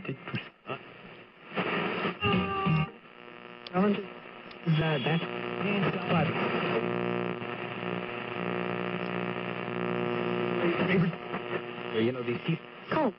peut-être tout ça. You know these teeth. Cool.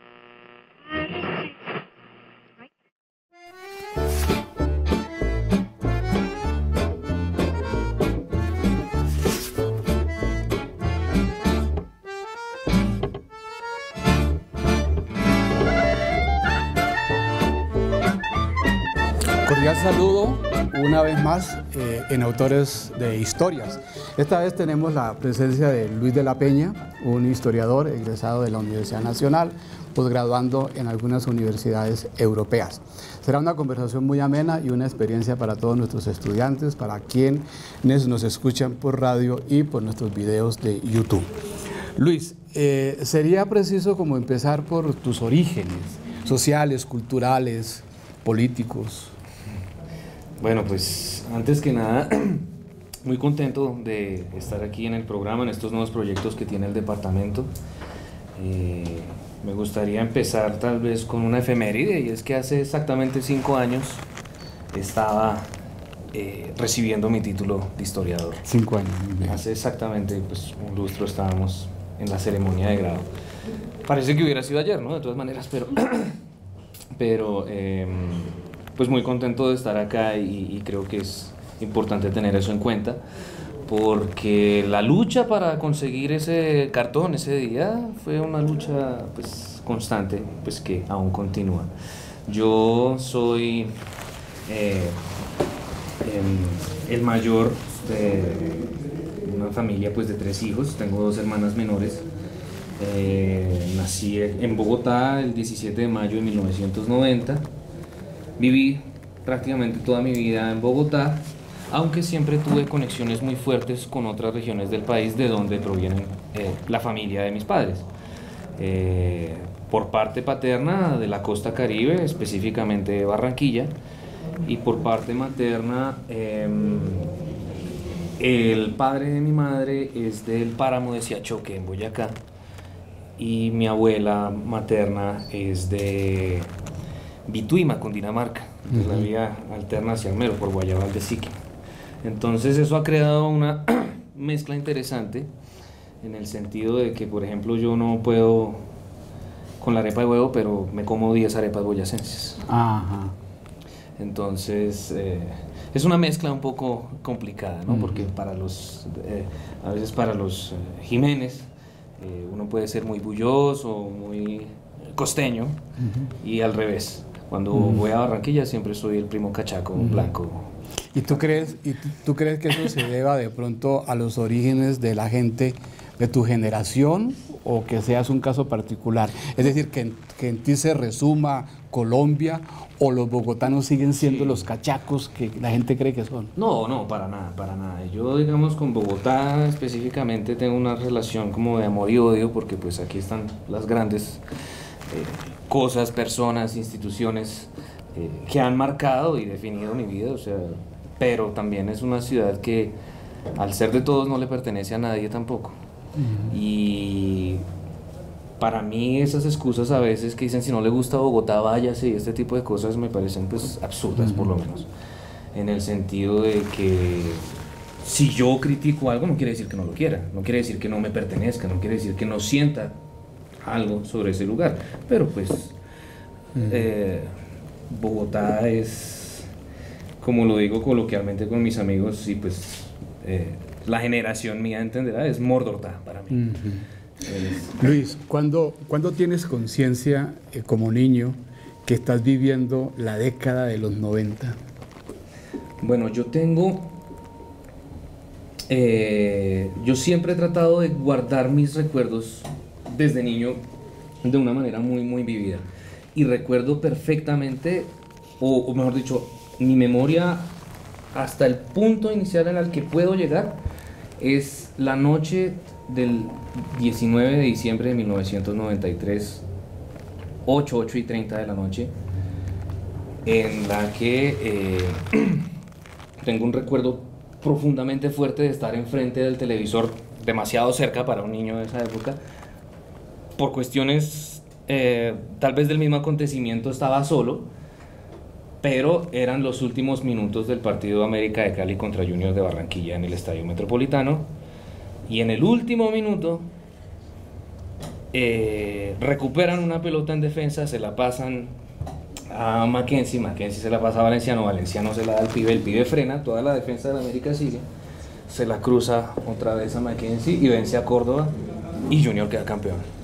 Saludo una vez más eh, en Autores de Historias. Esta vez tenemos la presencia de Luis de la Peña, un historiador egresado de la Universidad Nacional, posgraduando en algunas universidades europeas. Será una conversación muy amena y una experiencia para todos nuestros estudiantes, para quienes nos escuchan por radio y por nuestros videos de YouTube. Luis, eh, sería preciso como empezar por tus orígenes sociales, culturales, políticos. Bueno, pues antes que nada, muy contento de estar aquí en el programa, en estos nuevos proyectos que tiene el departamento. Eh, me gustaría empezar tal vez con una efeméride y es que hace exactamente cinco años estaba eh, recibiendo mi título de historiador. Cinco años. muy bien. Hace exactamente pues, un lustro estábamos en la ceremonia de grado. Parece que hubiera sido ayer, ¿no? De todas maneras, pero, pero eh, pues muy contento de estar acá y, creo que es importante tener eso en cuenta porque la lucha para conseguir ese cartón ese día fue una lucha pues constante pues que aún continúa. Yo soy eh, em, el mayor de una familia pues de tres hijos. Tengo dos hermanas menores. Eh, nací en Bogotá el 17 de mayo de 1990 viví prácticamente toda mi vida en Bogotá aunque siempre tuve conexiones muy fuertes con otras regiones del país de donde provienen eh, la familia de mis padres. Eh, por parte paterna de la costa caribe, específicamente de Barranquilla, y por parte materna, em, el padre de mi madre es del páramo de Siachoque, en Boyacá, y mi abuela materna es de Bituima, Cundinamarca, de la vía alterna hacia el Mero, por Guayabal de Siquim. Entonces eso ha creado una mezcla interesante en el sentido de que, por ejemplo, yo no puedo con la arepa de huevo, pero me como 10 arepas boyacenses. Ajá. Entonces eh, es una mezcla un poco complicada, ¿no? Porque para los, eh, a veces para los eh, Jiménez, eh, uno puede ser muy bulloso, muy costeño, y al revés. Cuando Ujú. voy a Barranquilla siempre soy el primo cachaco, blanco. ¿Y tú crees, y tú, tú crees que eso se deba de pronto a los orígenes de la gente de tu generación o que seas un caso particular? Es decir, que en, que en ti se resuma Colombia o los bogotanos siguen siendo Sí. los cachacos que la gente cree que son. No, no, para nada, para nada. Yo, digamos, con Bogotá específicamente tengo una relación como de amor y odio, porque pues aquí están las grandes eh, cosas, personas, instituciones eh, que han marcado y definido mi vida, o sea, pero también es una ciudad que al ser de todos no le pertenece a nadie tampoco. Y para mí esas excusas a veces que dicen si no le gusta Bogotá, váyase y este tipo de cosas me parecen pues absurdas por lo menos. En el sentido de que si yo critico algo no quiere decir que no lo quiera, no quiere decir que no me pertenezca, no quiere decir que no sienta algo sobre ese lugar. Pero pues eh, Bogotá es, como lo digo coloquialmente con mis amigos, y pues eh, la generación mía entenderá, es Mordortá para mí. Es- Luis, ¿cuándo, cuándo tienes conciencia eh, como niño que estás viviendo la década de los 90? Bueno, yo tengo. eh, yo siempre he tratado de guardar mis recuerdos desde niño de una manera muy, muy vivida. Y recuerdo perfectamente, o, mejor dicho, mi memoria hasta el punto inicial en el que puedo llegar es la noche del 19 de diciembre de 1993, 8, 8 y 30 de la noche, en la que eh, tengo un recuerdo profundamente fuerte de estar enfrente del televisor demasiado cerca para un niño de esa época por cuestiones eh, tal vez del mismo acontecimiento estaba solo, pero eran los últimos minutos del partido América de Cali contra Junior de Barranquilla en el Estadio Metropolitano. Y en el último minuto eh, recuperan una pelota en defensa, se la pasan a Mackenzie, Mackenzie se la pasa a Valenciano, Valenciano se la da al pibe, el pibe frena, toda la defensa de la América sigue, se la cruza otra vez a Mackenzie y vence a Córdoba y Junior queda campeón.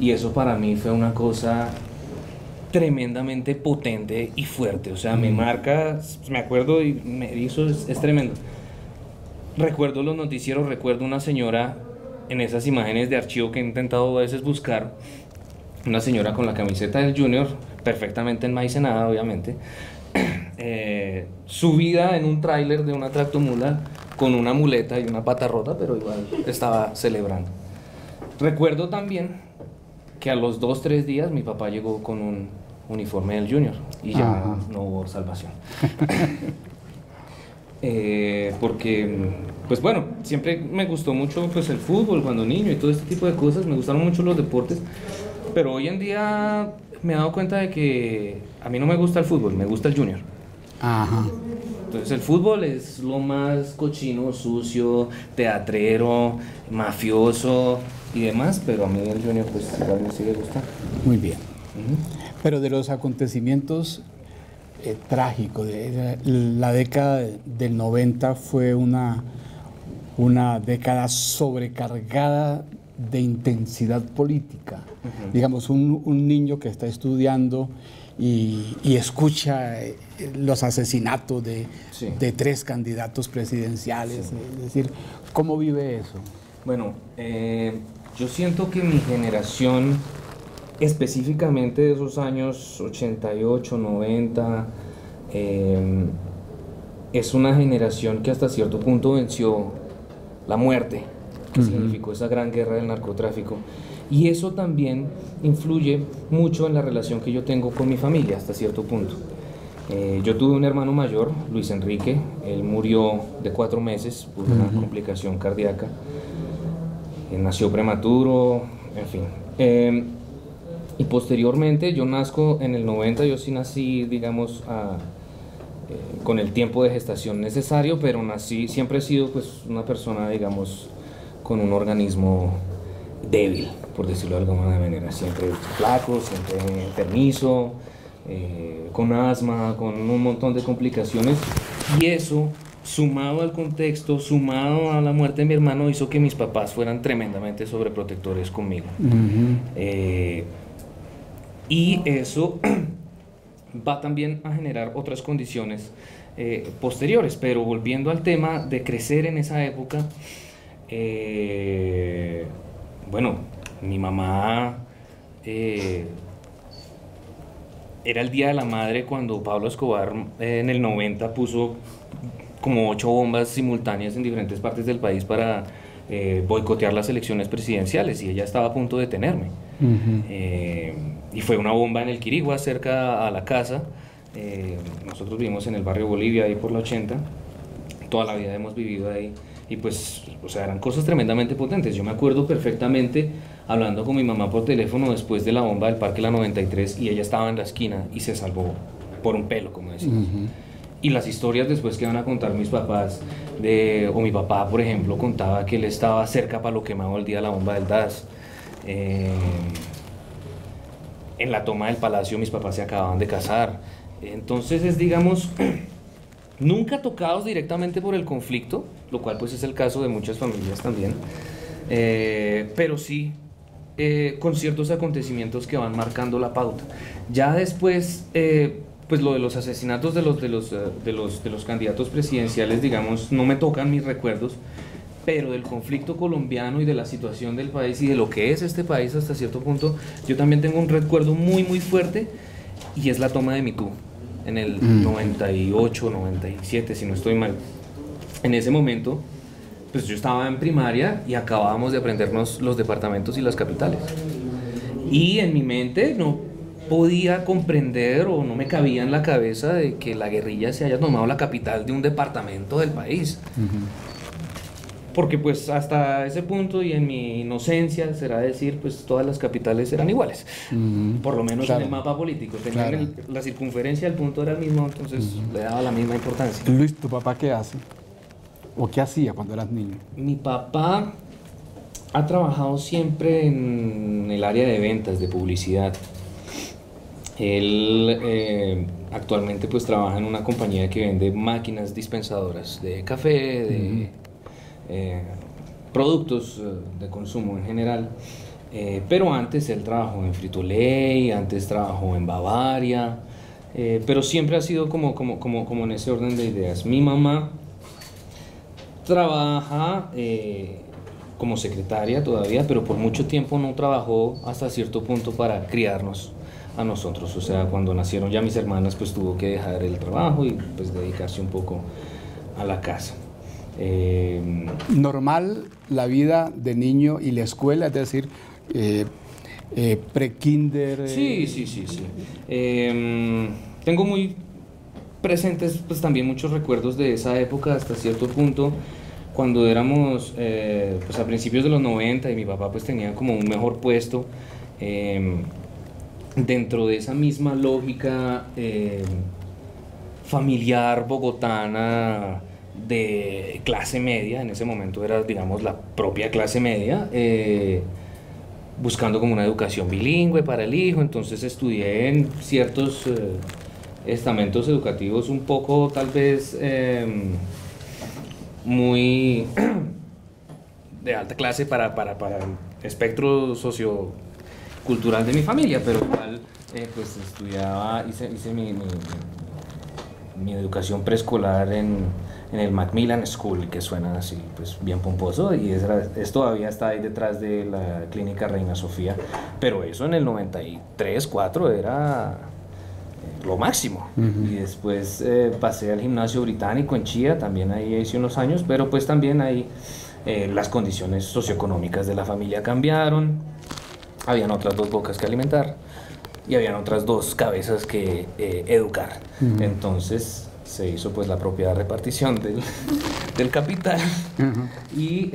Y eso para mí fue una cosa tremendamente potente y fuerte, o sea, me marca, me acuerdo y me hizo, es, es tremendo. Recuerdo los noticieros, recuerdo una señora en esas imágenes de archivo que he intentado a veces buscar, una señora con la camiseta del Junior, perfectamente enmaicenada, obviamente, eh, subida en un tráiler de una tractomula con una muleta y una pata rota, pero igual estaba celebrando. Recuerdo también que a los dos, tres días mi papá llegó con un uniforme del Junior y ya Ajá. no hubo salvación. Eh, porque, pues bueno, siempre me gustó mucho pues, el fútbol cuando niño y todo este tipo de cosas, me gustaron mucho los deportes, pero hoy en día me he dado cuenta de que a mí no me gusta el fútbol, me gusta el Junior. Ajá. Entonces el fútbol es lo más cochino, sucio, teatrero, mafioso y demás, pero a mí el Junior pues igual me sigue gustando. Muy bien. Pero de los acontecimientos eh, trágicos, de, la década de- del 90 fue una, una década sobrecargada de intensidad política. Digamos, un, un niño que está estudiando y, y escucha eh, los asesinatos de, Sí. de tres candidatos presidenciales. Es decir, ¿cómo vive eso? Bueno, eh, yo siento que mi generación, específicamente de esos años 88, 90, eh, es una generación que hasta cierto punto venció la muerte, que significó esa gran guerra del narcotráfico. Y eso también influye mucho en la relación que yo tengo con mi familia hasta cierto punto. Eh, yo tuve un hermano mayor, Luis Enrique, él murió de cuatro meses por una Ujú. complicación cardíaca. Eh, nació prematuro, en fin. Eh, y posteriormente yo nazco en el 90, yo sí nací, digamos, a- eh, con el tiempo de gestación necesario, pero nací, siempre he sido pues una persona, digamos, con un organismo débil, por decirlo de alguna manera. Siempre flaco, siempre enfermizo, eh, con asma, con un montón de complicaciones. Y eso, sumado al contexto, sumado a la muerte de mi hermano, hizo que mis papás fueran tremendamente sobreprotectores conmigo. Eh, y eso va también a generar otras condiciones eh, posteriores. Pero volviendo al tema de crecer en esa época, eh, bueno, mi mamá eh, era el Día de la Madre cuando Pablo Escobar eh, en el 90 puso como ocho bombas simultáneas en diferentes partes del país para eh, boicotear las elecciones presidenciales y ella estaba a punto de detenerme. Eh, y fue una bomba en el Quirigua, cerca a la casa. Nosotros vivimos en el barrio Bolivia, ahí por la 80. Toda la vida hemos vivido ahí. Y pues, o sea, eran cosas tremendamente potentes. Yo me acuerdo perfectamente hablando con mi mamá por teléfono después de la bomba del Parque La 93 y ella estaba en la esquina y se salvó por un pelo, como decimos. Y las historias después que van a contar mis papás, de, o mi papá, por ejemplo, contaba que él estaba cerca para lo quemado el día de la bomba del DAS. Eh, en la toma del palacio mis papás se acababan de casar. Entonces es, digamos, nunca tocados directamente por el conflicto, lo cual pues es el caso de muchas familias también, eh, pero sí eh, con ciertos acontecimientos que van marcando la pauta. Ya después, eh, pues lo de los asesinatos de los, de, los, eh, de, los, de los candidatos presidenciales, digamos, no me tocan mis recuerdos, pero del conflicto colombiano y de la situación del país y de lo que es este país hasta cierto punto, yo también tengo un recuerdo muy, muy fuerte y es la toma de Mitú en el Mm. 98, 97, si no estoy mal. En ese momento, pues yo estaba en primaria y acabábamos de aprendernos los departamentos y las capitales. Y en mi mente no podía comprender o no me cabía en la cabeza de que la guerrilla se haya tomado la capital de un departamento del país. porque pues hasta ese punto y en mi inocencia será decir pues todas las capitales eran iguales, por lo menos en el mapa político, tenían la circunferencia del punto era el mismo, entonces le daba la misma importancia. Luis, ¿tu papá qué hace? ¿O qué hacía cuando eras niño? Mi papá ha trabajado siempre en el área de ventas, de publicidad. Él eh, actualmente pues trabaja en una compañía que vende máquinas dispensadoras de café, de eh, productos eh, de consumo en general. pero antes él trabajó en Frito Lay, antes trabajó en Bavaria, pero siempre ha sido como, como, como, como en ese orden de ideas. Mi mamá trabaja como secretaria todavía, pero por mucho tiempo no trabajó hasta cierto punto para criarnos a nosotros. O sea, cuando nacieron ya mis hermanas, pues tuvo que dejar el trabajo y pues dedicarse un poco a la casa. Eh, Normal la vida de niño y la escuela, es decir, eh, eh, pre-kinder. Sí, sí, sí, sí. Em, tengo muy presentes pues también muchos recuerdos de esa época hasta cierto punto cuando éramos eh, pues a principios de los 90 y mi papá pues tenía como un mejor puesto em, dentro de esa misma lógica em, familiar bogotana de clase media, en ese momento era digamos la propia clase media, eh, buscando como una educación bilingüe para el hijo, entonces estudié en ciertos eh, estamentos educativos un poco tal vez em, muy de alta clase para, para, para el espectro sociocultural de mi familia, pero igual eh, pues estudiaba, hice, hice mi, mi, educación preescolar en, en, el Macmillan School, que suena así, pues bien pomposo, y es, es, todavía está ahí detrás de la clínica Reina Sofía, pero eso en el 93, 4 era lo máximo. Y después eh, pasé al gimnasio británico en Chía, también ahí hice unos años, pero pues también ahí eh, las condiciones socioeconómicas de la familia cambiaron, habían otras dos bocas que alimentar y habían otras dos cabezas que eh, educar. Entonces se hizo pues la propia repartición del, del capital y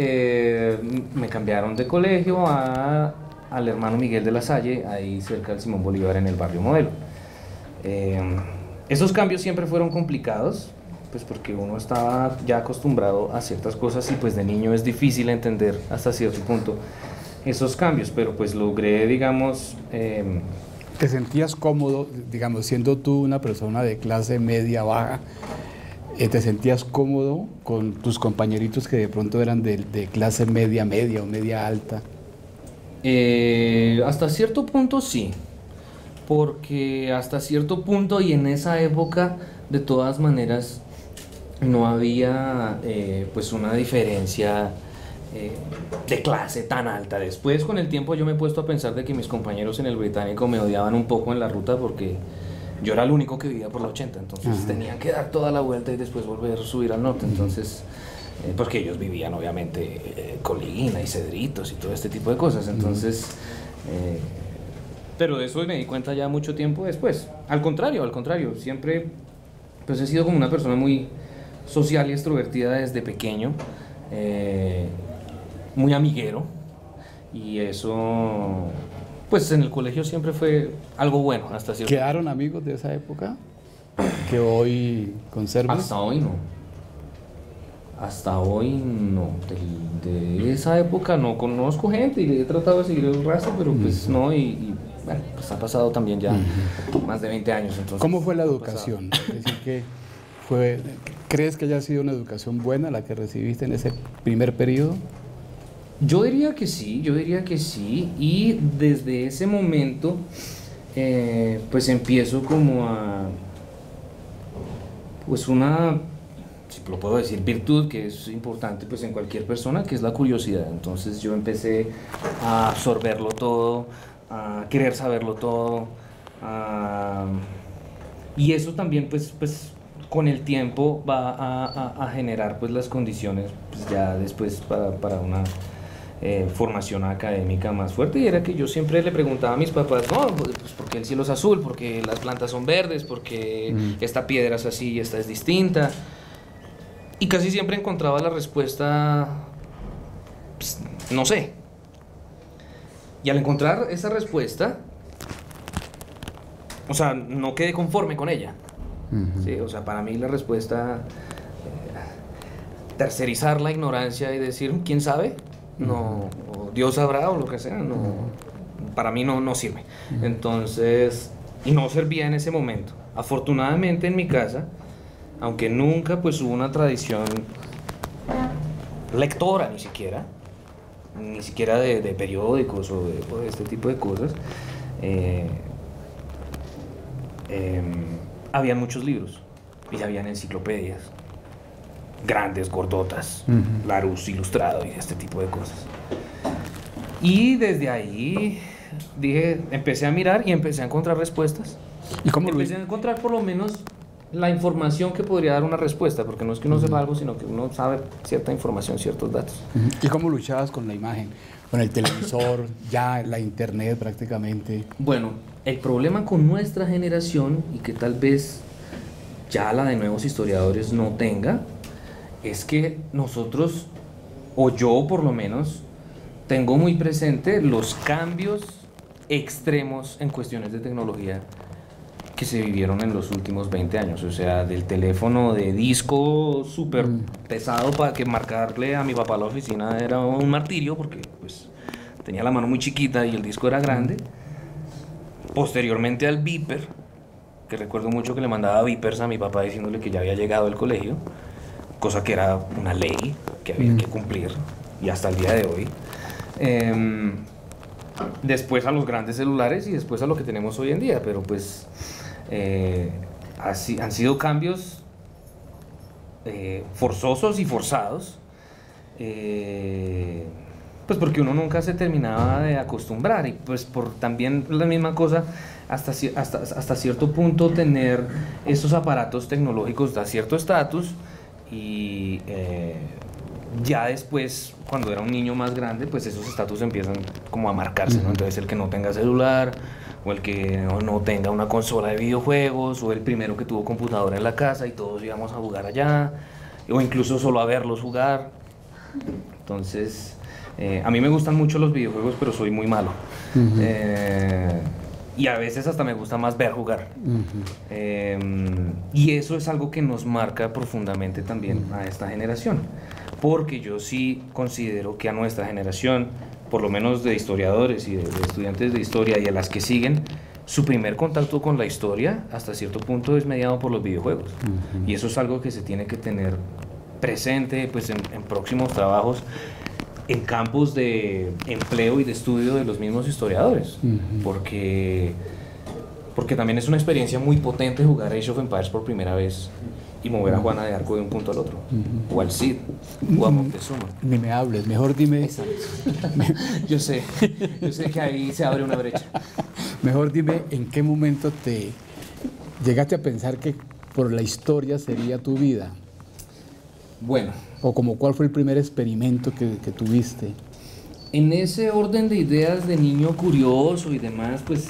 me cambiaron de colegio a, al hermano Miguel de la Salle, ahí cerca del Simón Bolívar en el barrio Modelo. Eh, esos cambios siempre fueron complicados, pues porque uno estaba ya acostumbrado a ciertas cosas y pues de niño es difícil entender hasta cierto punto esos cambios, pero pues logré, digamos... Em, ¿Te sentías cómodo, digamos, siendo tú una persona de clase media baja, eh, te sentías cómodo con tus compañeritos que de pronto eran de, de clase media, media o media alta? Eh, hasta cierto punto sí, porque hasta cierto punto y en esa época de todas maneras no había eh, pues una diferencia eh, de clase tan alta. Después con el tiempo yo me he puesto a pensar de que mis compañeros en el británico me odiaban un poco en la ruta porque yo era el único que vivía por la 80, entonces tenían que dar toda la vuelta y después volver a subir al norte, entonces eh, porque ellos vivían obviamente Colina y Cedritos y todo este tipo de cosas, entonces pero de eso me di cuenta ya mucho tiempo después. Al contrario, al contrario, siempre pues he sido como una persona muy social y extrovertida desde pequeño, eh, muy amiguero, y eso pues en el colegio siempre fue algo bueno hasta cierto ¿Quedaron amigos de esa época que hoy conservan? Hasta hoy no. Hasta hoy no. De, esa época no conozco gente y he tratado de seguir el rastro, pero pues no. y bueno, pues ha pasado también ya más de 20 años. Entonces, ¿Cómo fue la educación? que fue, ¿Crees que haya sido una educación buena la que recibiste en ese primer periodo? Yo diría que sí, yo diría que sí. Y desde ese momento, eh, pues empiezo como a, pues una, si lo puedo decir, virtud que es importante pues en cualquier persona, que es la curiosidad. Entonces yo empecé a absorberlo todo, a querer saberlo todo. y eso también pues, pues con el tiempo va a, generar pues las condiciones pues, ya después para, una eh, formación académica más fuerte y era que yo siempre le preguntaba a mis papás, no, pues porque el cielo es azul, porque las plantas son verdes, porque esta piedra es así y esta es distinta. Y casi siempre encontraba la respuesta pues, no sé. Y al encontrar esa respuesta, o sea, no quedé conforme con ella. Sí, o sea, para mí la respuesta, eh, tercerizar la ignorancia y decir, ¿quién sabe? No, o Dios sabrá o lo que sea, no, para mí no, no sirve. Entonces, y no servía en ese momento. Afortunadamente en mi casa, aunque nunca pues hubo una tradición lectora ni siquiera, ni siquiera de, de periódicos o de, o de este tipo de cosas, eh, em, había muchos libros y habían enciclopedias grandes, gordotas, Ujú. Larousse ilustrado y este tipo de cosas. Y desde ahí dije, empecé a mirar y empecé a encontrar respuestas. ¿Y cómo lo Empecé a encontrar por lo menos la información que podría dar una respuesta, porque no es que uno sepa algo, sino que uno sabe cierta información, ciertos datos. ¿Y cómo luchabas con la imagen? Con el televisor, ya la internet prácticamente. Bueno, el problema con nuestra generación y que tal vez ya la de nuevos historiadores no tenga, es que nosotros, o yo por lo menos, tengo muy presente los cambios extremos en cuestiones de tecnología que se vivieron en los últimos 20 años. O sea, del teléfono de disco súper Mm. pesado para que marcarle a mi papá a la oficina era un martirio porque pues tenía la mano muy chiquita y el disco era grande. Posteriormente al beeper, que recuerdo mucho que le mandaba beepers a mi papá diciéndole que ya había llegado al colegio, cosa que era una ley que había Mm. que cumplir y hasta el día de hoy. Em, después a los grandes celulares y después a lo que tenemos hoy en día, pero pues eh, así, han sido cambios eh, forzosos y forzados, eh, pues porque uno nunca se terminaba de acostumbrar y pues por también la misma cosa, hasta, hasta, hasta cierto punto tener esos aparatos tecnológicos da cierto estatus y eh, ya después, cuando era un niño más grande, pues esos estatus empiezan como a marcarse, ¿no? Entonces el que no tenga celular, o el que no, no tenga una consola de videojuegos, o el primero que tuvo computadora en la casa y todos íbamos a jugar allá, o incluso solo a verlos jugar. Entonces, eh, a mí me gustan mucho los videojuegos, pero soy muy malo. Eh, y a veces hasta me gusta más ver jugar. Eh, y eso es algo que nos marca profundamente también a esta generación, porque yo sí considero que a nuestra generación, por lo menos de historiadores y de, de estudiantes de historia y a las que siguen, su primer contacto con la historia hasta cierto punto es mediado por los videojuegos. Ujú. Y eso es algo que se tiene que tener presente pues, en, en próximos trabajos en campos de empleo y de estudio de los mismos historiadores. Ujú. Porque, porque también es una experiencia muy potente jugar Age of Empires por primera vez y mover a Juana de Arco de un punto al otro. O al Cid, o a Moctezuma. Ni me hables, mejor dime, Yo sé, yo sé que ahí se abre una brecha. mejor dime en qué momento te llegaste a pensar que por la historia sería tu vida. Bueno, O como cuál fue el primer experimento que, que tuviste. en ese orden de ideas de niño curioso y demás, pues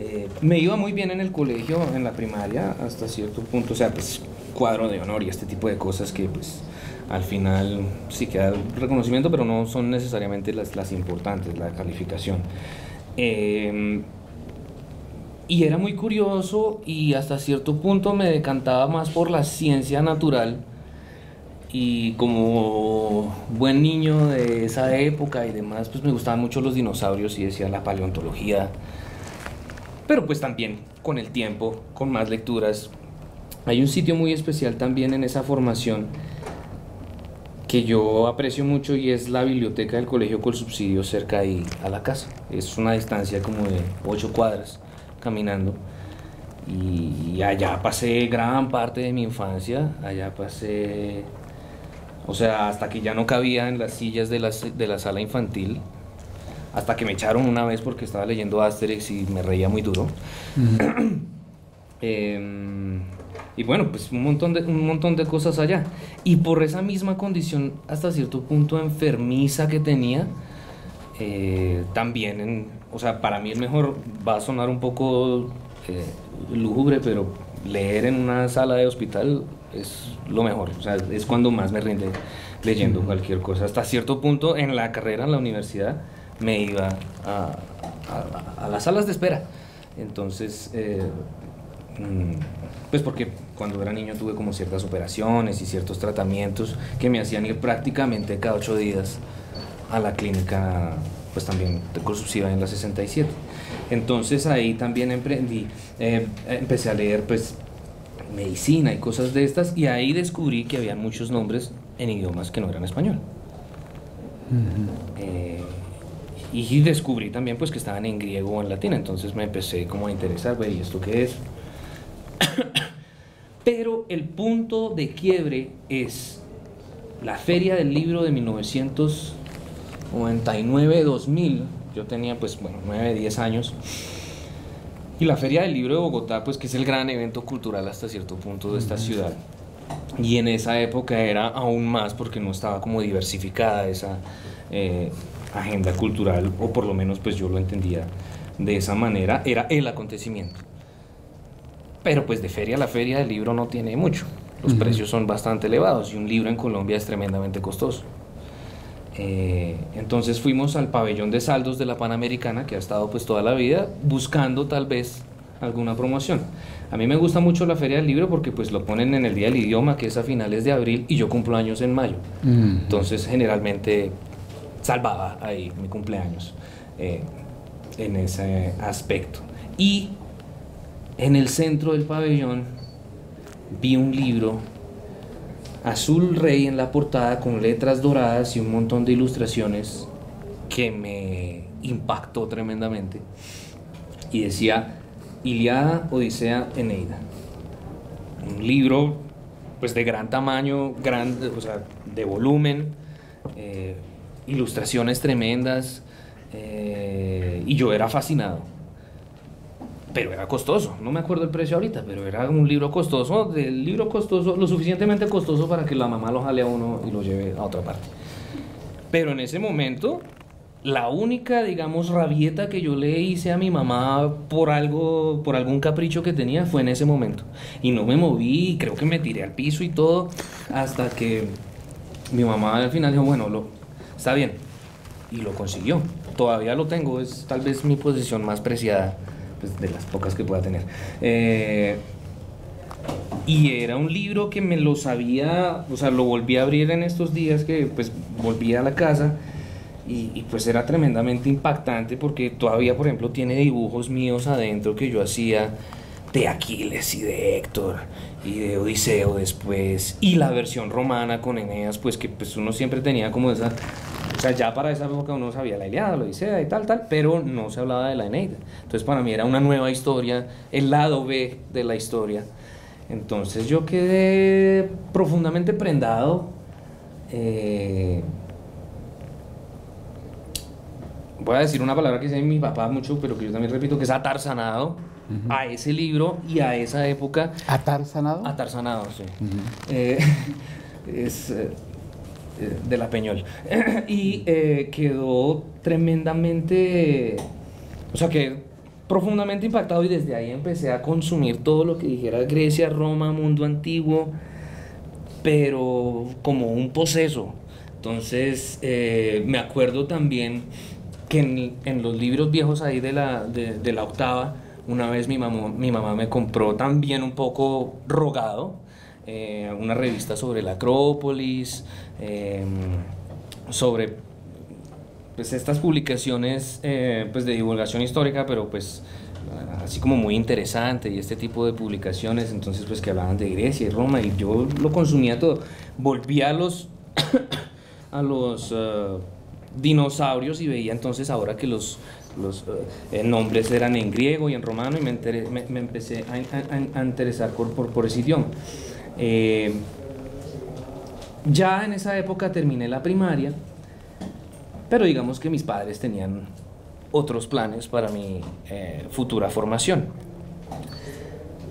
eh, me iba muy bien en el colegio, en la primaria, hasta cierto punto, o sea, pues cuadro de honor y este tipo de cosas que pues al final sí queda reconocimiento, pero no son necesariamente las, las importantes, la calificación. Eh, y era muy curioso y hasta cierto punto me decantaba más por la ciencia natural y como buen niño de esa época y demás, pues me gustaban mucho los dinosaurios y decía la paleontología. Pero pues también con el tiempo, con más lecturas. Hay un sitio muy especial también en esa formación que yo aprecio mucho y es la biblioteca del colegio con subsidio cerca ahí a la casa. Es una distancia como de 8 cuadras caminando. Y allá pasé gran parte de mi infancia, allá pasé, o sea, hasta que ya no cabía en las sillas de la, de la sala infantil, hasta que me echaron una vez porque estaba leyendo Asterix y me reía muy duro. Em, y bueno, pues un montón, de, un montón de cosas allá. Y por esa misma condición, hasta cierto punto enfermiza que tenía, eh, también, en- o sea, para mí el mejor va a sonar un poco eh, lúgubre, pero leer en una sala de hospital es lo mejor, o sea, es cuando más me rinde leyendo cualquier cosa. Hasta cierto punto en la carrera, en la universidad, me iba a, a- a las salas de espera. Entonces, eh, pues porque cuando era niño tuve como ciertas operaciones y ciertos tratamientos que me hacían ir prácticamente cada ocho días a la clínica, pues también de Cursusiva en la 67. Entonces ahí también emprendí, eh, empecé a leer pues medicina y cosas de estas y ahí descubrí que había muchos nombres en idiomas que no eran español. Eh, y descubrí también pues que estaban en griego o en latín, entonces me empecé como a interesar, güey, ¿y esto qué es? Pero el punto de quiebre es la feria del libro de 1999-2000. Yo tenía pues, bueno, 9, 10 años. Y la feria del libro de Bogotá, pues que es el gran evento cultural hasta cierto punto de esta ciudad. Y en esa época era aún más porque no estaba como diversificada esa eh, agenda cultural, o por lo menos pues yo lo entendía de esa manera, era el acontecimiento. Pero pues de feria a la feria el libro no tiene mucho. Los precios son bastante elevados y un libro en Colombia es tremendamente costoso. Eh, entonces fuimos al pabellón de saldos de la Panamericana, que ha estado pues toda la vida, buscando tal vez alguna promoción. A mí me gusta mucho la Feria del Libro porque pues lo ponen en el Día del Idioma, que es a finales de abril, y yo cumplo años en mayo. Mm. Entonces generalmente salvaba ahí mi cumpleaños eh, en ese aspecto. Y en el centro del pabellón vi un libro azul rey en la portada con letras doradas y un montón de ilustraciones que me impactó tremendamente. Y decía Iliada, Odisea, Eneida. Un libro pues de gran tamaño, grande, o sea, de volumen, eh, ilustraciones tremendas, eh, y yo era fascinado. Pero era costoso, no me acuerdo el precio ahorita, pero era un libro costoso, del libro costoso, lo suficientemente costoso para que la mamá lo jale a uno y lo lleve a otra parte. Pero en ese momento, la única, digamos, rabieta que yo le hice a mi mamá por algo, por algún capricho que tenía fue en ese momento. Y no me moví, creo que me tiré al piso y todo, hasta que mi mamá al final dijo, bueno, lo, está bien. Y lo consiguió. Todavía lo tengo, es tal vez mi posición más preciada, pues, de las pocas que pueda tener. Eh, y era un libro que me lo sabía, o sea, lo volví a abrir en estos días que pues volví a la casa y, y, pues era tremendamente impactante porque todavía, por ejemplo, tiene dibujos míos adentro que yo hacía de Aquiles y de Héctor y de Odiseo después y la versión romana con Eneas, pues que pues uno siempre tenía como esa, o sea, ya para esa época uno sabía la Iliada, la Odisea y tal, tal, pero no se hablaba de la Eneida. Entonces para mí era una nueva historia, el lado B de la historia. Entonces yo quedé profundamente prendado. eh, voy a decir una palabra que dice mi papá mucho, pero que yo también repito, que es atarsanado a ese libro y a esa época. ¿Atarsanado? Atarsanado, sí. Eh, es eh, eh, de la Peñol. y eh, quedó tremendamente, o sea, que profundamente impactado y desde ahí empecé a consumir todo lo que dijera Grecia, Roma, mundo antiguo, pero como un poseso. Entonces, eh, me acuerdo también que en, los libros viejos ahí de la, de, la octava, una vez mi mamá, mi mamá me compró también un poco rogado eh, una revista sobre la Acrópolis, eh, sobre pues estas publicaciones eh, pues de divulgación histórica, pero pues así como muy interesante y este tipo de publicaciones, entonces pues que hablaban de Grecia y Roma y yo lo consumía todo. Volví a los a los uh, dinosaurios y veía entonces ahora que los los nombres eran en griego y en romano y me, enteré, me, me empecé a, a, a, interesar por, por, por ese idioma. Eh, ya en esa época terminé la primaria, pero digamos que mis padres tenían otros planes para mi eh, futura formación.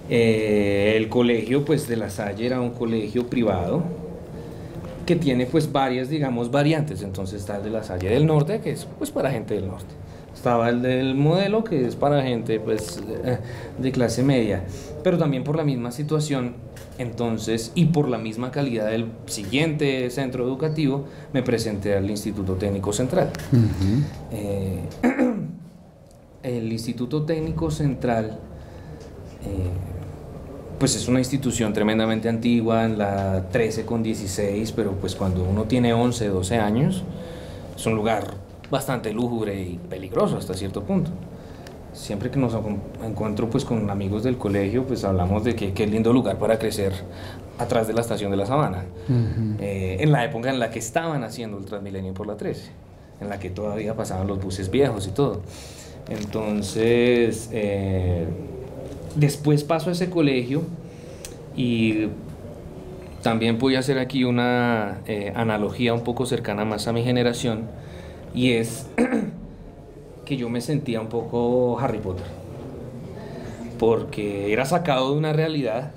Eh, el colegio pues de La Salle era un colegio privado que tiene pues varias digamos variantes, entonces está el de La Salle del Norte que es pues para gente del norte, Estaba el del modelo, que es para gente pues, de clase media, pero también por la misma situación, entonces, y por la misma calidad del siguiente centro educativo, me presenté al Instituto Técnico Central. Eh, el Instituto Técnico Central, eh, pues es una institución tremendamente antigua, en la 13 con 16, pero pues cuando uno tiene 11, 12 años, es un lugar bastante lúgubre y peligroso hasta cierto punto. Siempre que nos encuentro pues con amigos del colegio, pues hablamos de que qué lindo lugar para crecer atrás de la estación de la Sabana, eh, en la época en la que estaban haciendo el Transmilenio por la 13, en la que todavía pasaban los buses viejos y todo. Entonces, eh, después paso a ese colegio y también voy a hacer aquí una eh, analogía un poco cercana más a mi generación y es que yo me sentía un poco Harry Potter. Porque era sacado de una realidad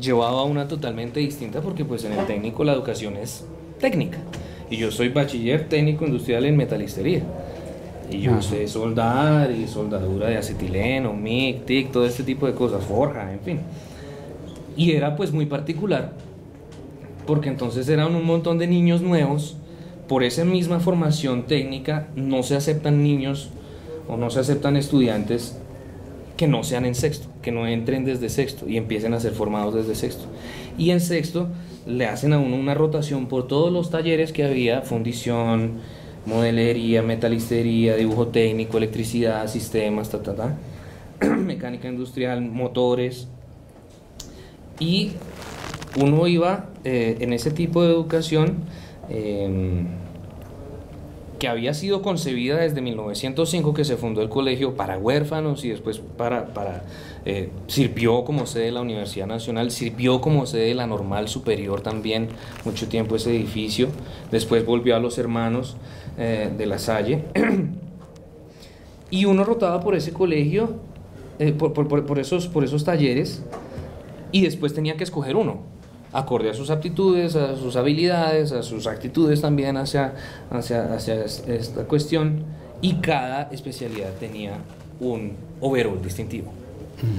llevado a una totalmente distinta porque pues en el técnico la educación es técnica. Y yo soy bachiller técnico industrial en metalistería. Y yo sé soldar y soldadura de acetileno, MIG, TIC, todo este tipo de cosas, forja, en fin. Y era pues muy particular, porque entonces eran un montón de niños nuevos, por esa misma formación técnica no se aceptan niños o no se aceptan estudiantes que no sean en sexto, que no entren desde sexto y empiecen a ser formados desde sexto. Y en sexto le hacen a uno una rotación por todos los talleres que había, fundición, modelería, metalistería, dibujo técnico, electricidad, sistemas, ta, mecánica industrial, motores. Y uno iba eh, en ese tipo de educación em, que había sido concebida desde 1905 que se fundó el colegio para huérfanos y después para, para eh, sirvió como sede de la Universidad Nacional, sirvió como sede de la Normal Superior también mucho tiempo ese edificio, después volvió a los hermanos eh, de la Salle. Y uno rotaba por ese colegio, eh, por, por, por, esos, por esos talleres y después tenía que escoger uno acorde a sus aptitudes, a sus habilidades, a sus actitudes también hacia, hacia, hacia esta cuestión y cada especialidad tenía un overall distintivo.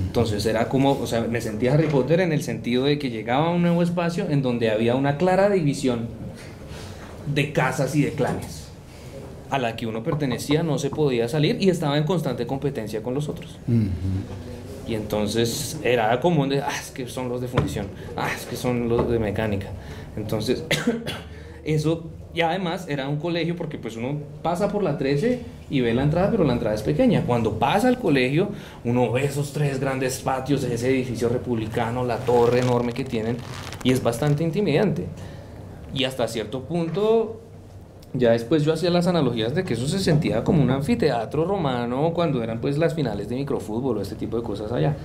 Entonces era como, o sea, me sentía Harry Potter en el sentido de que llegaba a un nuevo espacio en donde había una clara división de casas y de clanes a la que uno pertenecía no se podía salir y estaba en constante competencia con los otros. Y entonces era común de, ah, es que son los de fundición, ah, es que son los de mecánica. Entonces, eso, y además era un colegio porque pues uno pasa por la 13 y ve la entrada, pero la entrada es pequeña. Cuando pasa al colegio, uno ve esos tres grandes patios, ese edificio republicano, la torre enorme que tienen, y es bastante intimidante. Y hasta cierto punto ya después yo hacía las analogías de que eso se sentía como un anfiteatro romano cuando eran pues las finales de microfútbol o este tipo de cosas allá.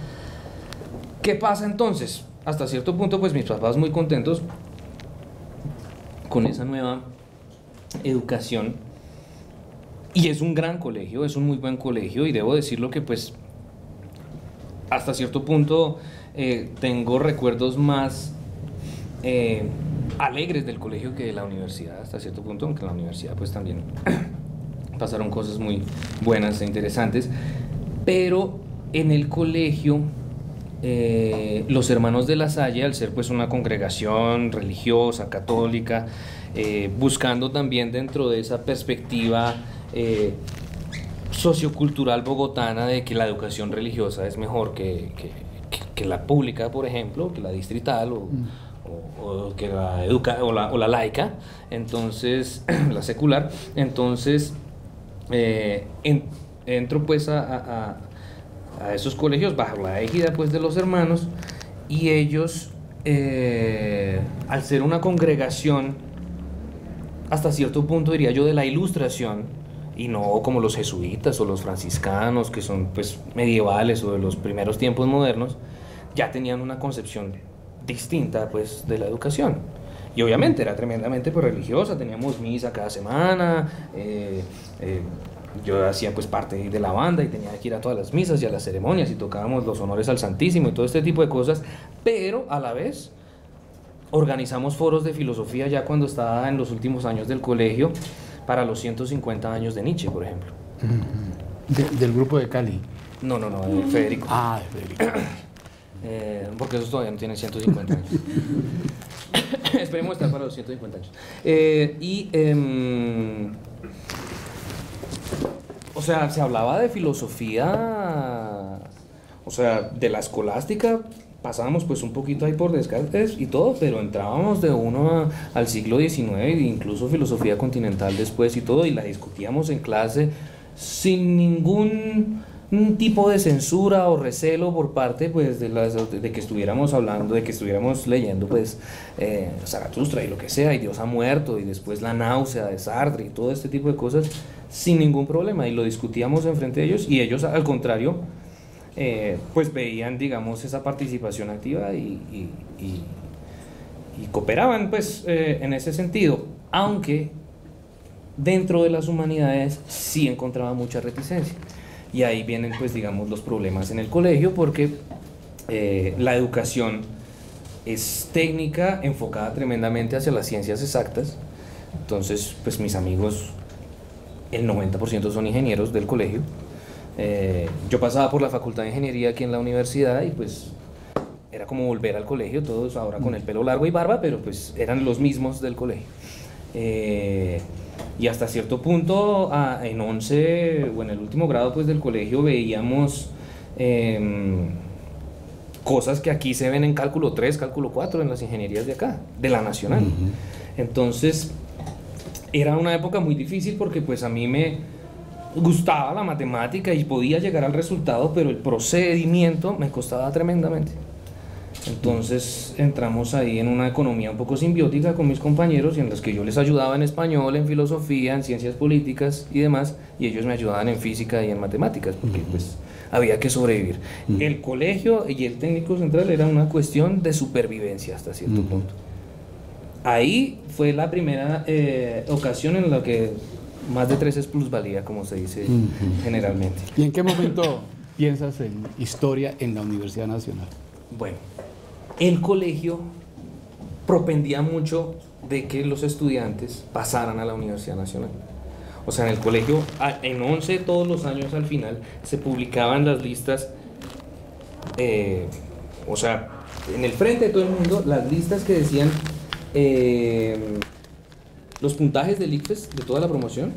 ¿Qué pasa entonces? Hasta cierto punto pues mis papás muy contentos con esa nueva educación y es un gran colegio, es un muy buen colegio y debo decirlo que pues hasta cierto punto eh, tengo recuerdos más eh, alegres del colegio que de la universidad hasta cierto punto, aunque en la universidad pues también pasaron cosas muy buenas e interesantes, pero en el colegio eh, los hermanos de la Salle, al ser pues una congregación religiosa, católica, eh, buscando también dentro de esa perspectiva eh, sociocultural bogotana de que la educación religiosa es mejor que, que, la pública, por ejemplo, que la distrital o, mm o, que la educa o la, laica, entonces la secular, entonces eh, entro pues a, a, esos colegios bajo la égida pues de los hermanos y ellos eh, al ser una congregación hasta cierto punto diría yo de la ilustración y no como los jesuitas o los franciscanos que son pues medievales o de los primeros tiempos modernos ya tenían una concepción distinta pues de la educación. Y obviamente era tremendamente pues, religiosa, teníamos misa cada semana, eh, eh, yo hacía pues parte de la banda y tenía que ir a todas las misas y a las ceremonias y tocábamos los honores al Santísimo y todo este tipo de cosas, pero a la vez organizamos foros de filosofía ya cuando estaba en los últimos años del colegio para los 150 años de Nietzsche, por ejemplo. del grupo de Cali. No, no, no, de Federico. Ah, de Federico. Eh, porque esos todavía no tienen 150 años. Esperemos estar para los 150 años. Eh, y, em, o sea, se hablaba de filosofía, o sea, de la escolástica, pasábamos pues un poquito ahí por Descartes y todo, pero entrábamos de uno al siglo XIX, incluso filosofía continental después y todo, y la discutíamos en clase sin ningún tipo de censura o recelo por parte pues de, las, de que estuviéramos hablando, de que estuviéramos leyendo pues eh, Zaratustra y lo que sea, y Dios ha muerto, y después la náusea de Sartre y todo este tipo de cosas, sin ningún problema, y lo discutíamos enfrente de ellos, y ellos al contrario, eh, pues veían digamos esa participación activa y, y, cooperaban pues eh, en ese sentido, aunque dentro de las humanidades sí encontraba mucha reticencia. Y ahí vienen, pues, digamos, los problemas en el colegio porque eh, la educación es técnica enfocada tremendamente hacia las ciencias exactas. Entonces, pues mis amigos, el 90% son ingenieros del colegio. Eh, yo pasaba por la facultad de ingeniería aquí en la universidad y pues era como volver al colegio, todos ahora con el pelo largo y barba, pero pues eran los mismos del colegio. Eh, y hasta cierto punto en 11 o en el último grado pues del colegio veíamos em, cosas que aquí se ven en cálculo 3, cálculo 4 en las ingenierías de acá, de la nacional. Entonces era una época muy difícil porque pues a mí me gustaba la matemática y podía llegar al resultado, pero el procedimiento me costaba tremendamente. Entonces entramos ahí en una economía un poco simbiótica con mis compañeros y en las que yo les ayudaba en español, en filosofía, en ciencias políticas y demás, y ellos me ayudaban en física y en matemáticas, porque pues había que sobrevivir. El colegio y el técnico central era una cuestión de supervivencia hasta cierto punto. Ahí fue la primera eh, ocasión en la que más de tres es plusvalía, como se dice generalmente. ¿Y en qué momento piensas en historia en la Universidad Nacional? Bueno, el colegio propendía mucho de que los estudiantes pasaran a la Universidad Nacional. O sea, en el colegio, en 11 todos los años al final, se publicaban las listas, eh, o sea, en el frente de todo el mundo, las listas que decían eh, los puntajes del ICFES de toda la promoción.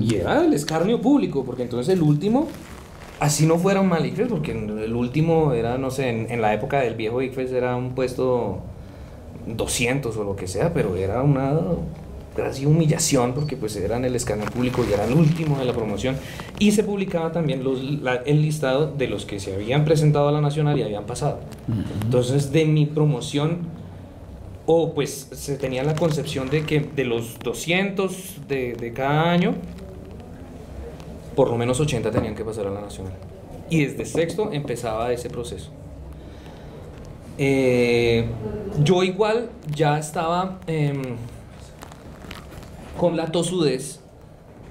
Y era el escarnio público, porque entonces el último así no fuera un mal ICFES, porque el último era, no sé, en, la época del viejo ICFES era un puesto 200 o lo que sea, pero era una casi humillación porque pues eran el escándalo público y eran el último de la promoción y se publicaba también los, el listado de los que se habían presentado a la nacional y habían pasado. Entonces de mi promoción o pues se tenía la concepción de que de los 200 de, de cada año por lo menos 80 tenían que pasar a la nacional. Y desde sexto empezaba ese proceso. Eh, yo igual ya estaba em, con la tosudez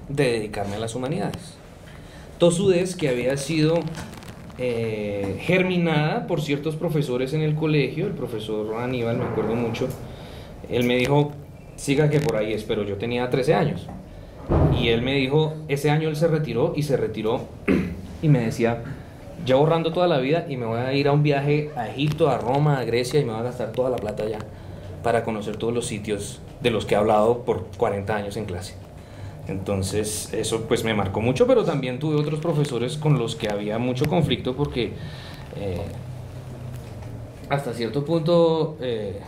de dedicarme a las humanidades. Tosudez que había sido eh, germinada por ciertos profesores en el colegio, el profesor Aníbal, me acuerdo mucho, él me dijo, siga que por ahí es, pero yo tenía 13 años. Y él me dijo, ese año él se retiró y se retiró y me decía, ya ahorrando toda la vida y me voy a ir a un viaje a Egipto, a Roma, a Grecia y me voy a gastar toda la plata allá para conocer todos los sitios de los que he hablado por 40 años en clase. Entonces eso pues me marcó mucho, pero también tuve otros profesores con los que había mucho conflicto porque eh, hasta cierto punto... Eh,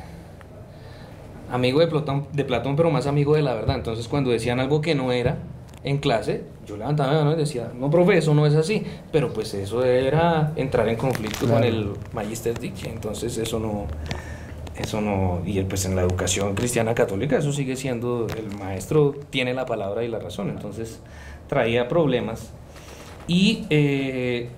amigo de Platón, de Platón, pero más amigo de la verdad. Entonces, cuando decían algo que no era en clase, yo levantaba la mano y decía, no, profe, eso no es así. Pero pues eso era entrar en conflicto con el Magister Dicke. Entonces, eso no. Eso no, y pues en la educación cristiana católica eso sigue siendo, el maestro tiene la palabra y la razón, entonces traía problemas. Y eh,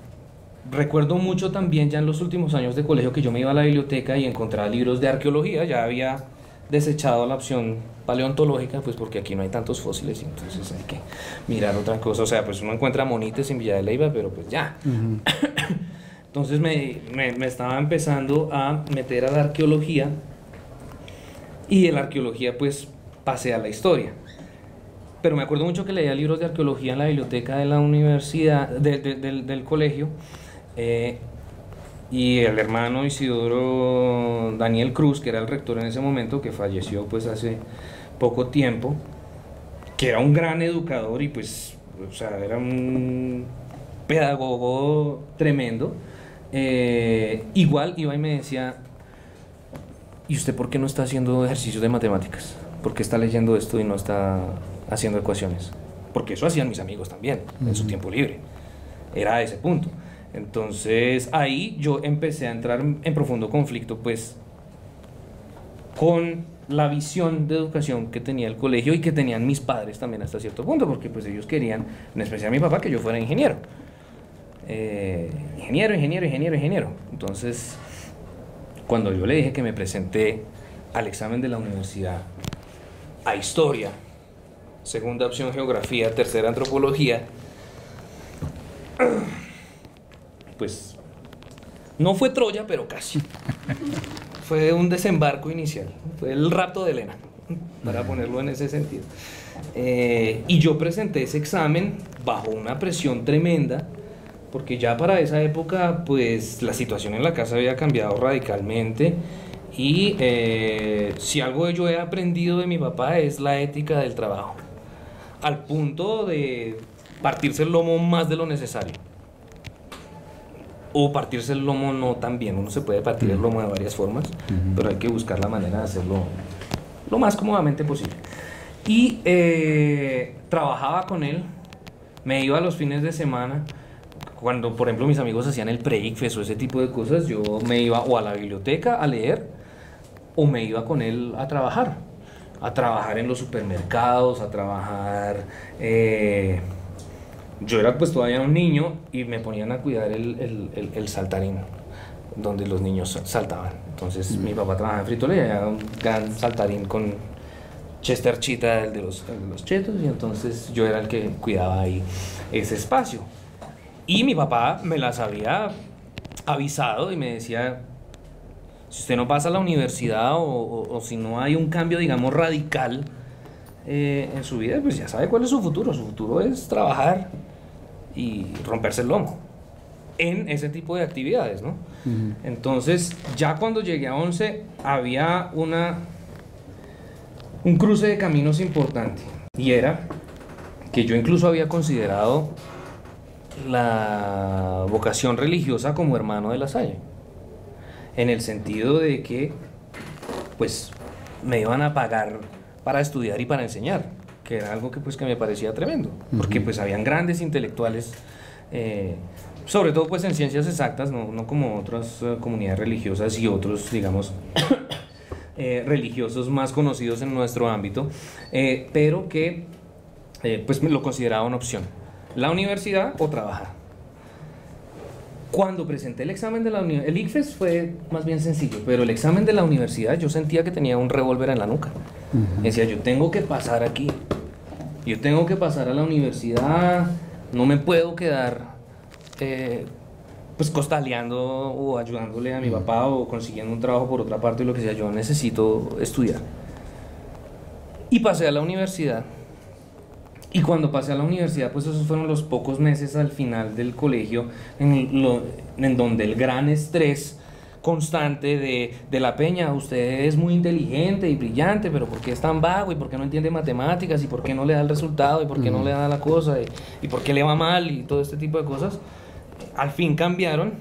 recuerdo mucho también ya en los últimos años de colegio que yo me iba a la biblioteca y encontraba libros de arqueología, ya había desechado la opción paleontológica, pues porque aquí no hay tantos fósiles, entonces hay que mirar otra cosa. O sea, pues uno encuentra monites en Villa de Leyva, pero pues ya. entonces me, me, estaba empezando a meter a la arqueología y de la arqueología pues pasé a la historia. pero me acuerdo mucho que leía libros de arqueología en la biblioteca de la universidad, de- de- del, del colegio, eh, y el hermano Isidoro Daniel Cruz, que era el rector en ese momento, que falleció pues hace poco tiempo, que era un gran educador y pues, o sea, era un pedagogo tremendo, eh, igual iba y me decía, ¿y usted por qué no está haciendo ejercicios de matemáticas? ¿Por qué está leyendo esto y no está haciendo ecuaciones? Porque eso hacían mis amigos también, en su tiempo libre. Era a ese punto. Entonces ahí yo empecé a entrar en profundo conflicto, pues, con la visión de educación que tenía el colegio y que tenían mis padres también hasta cierto punto, porque pues ellos querían, en especial mi papá, que yo fuera ingeniero. Eh, ingeniero, ingeniero, ingeniero, ingeniero. Entonces, cuando yo le dije que me presenté al examen de la universidad a historia, segunda opción geografía, tercera antropología, pues no fue Troya, pero casi. Fue un desembarco inicial, fue el rapto de Elena, para ponerlo en ese sentido. Eh, y yo presenté ese examen bajo una presión tremenda, porque ya para esa época, pues la situación en la casa había cambiado radicalmente. Y eh, si algo yo he aprendido de mi papá es la ética del trabajo, al punto de partirse el lomo más de lo necesario. O partirse el lomo no tan bien. Uno se puede partir el lomo de varias formas, pero hay que buscar la manera de hacerlo lo más cómodamente posible. Y eh, trabajaba con él, me iba los fines de semana. Cuando, por ejemplo, mis amigos hacían el pre-ICFES o ese tipo de cosas, yo me iba o a la biblioteca a leer o me iba con él a trabajar. A trabajar en los supermercados, a trabajar. eh, yo era pues todavía un niño y me ponían a cuidar el, el- el- el saltarín donde los niños saltaban. Entonces mi papá trabajaba en Frito Lay, había un gran saltarín con Chester Chita, el de los, el de los chetos, y entonces yo era el que cuidaba ahí ese espacio. Y mi papá me las había avisado y me decía, si usted no pasa a la universidad o, o- o si no hay un cambio, digamos, radical eh, en su vida, pues ya sabe cuál es su futuro. Su futuro es trabajar y romperse el lomo en ese tipo de actividades, ¿no? Entonces, ya cuando llegué a 11, había una, un cruce de caminos importante. Y era que yo incluso había considerado la vocación religiosa como hermano de la Salle. En el sentido de que, pues, me iban a pagar para estudiar y para enseñar, que era algo que, pues, que me parecía tremendo. Porque, pues, habían grandes intelectuales, eh, sobre todo, pues, en ciencias exactas, no, no como otras eh, comunidades religiosas y otros, digamos, eh, religiosos más conocidos en nuestro ámbito, eh, pero que eh, pues me lo consideraba una opción. La universidad o trabajar. Cuando presenté el examen de la universidad, el ICFES fue más bien sencillo, pero el examen de la universidad yo sentía que tenía un revólver en la nuca. Decía, yo tengo que pasar aquí, yo tengo que pasar a la universidad, no me puedo quedar eh, pues costaleando o ayudándole a mi papá o consiguiendo un trabajo por otra parte, lo que sea, yo necesito estudiar. Y pasé a la universidad. Y cuando pasé a la universidad, pues esos fueron los pocos meses al final del colegio en, lo- en donde el gran estrés constante de, de la peña, usted es muy inteligente y brillante, pero ¿por qué es tan vago? ¿Y por qué no entiende matemáticas? ¿Y por qué no le da el resultado? ¿Y por qué no le da la cosa? ¿Y, y por qué le va mal? Y todo este tipo de cosas. Al fin cambiaron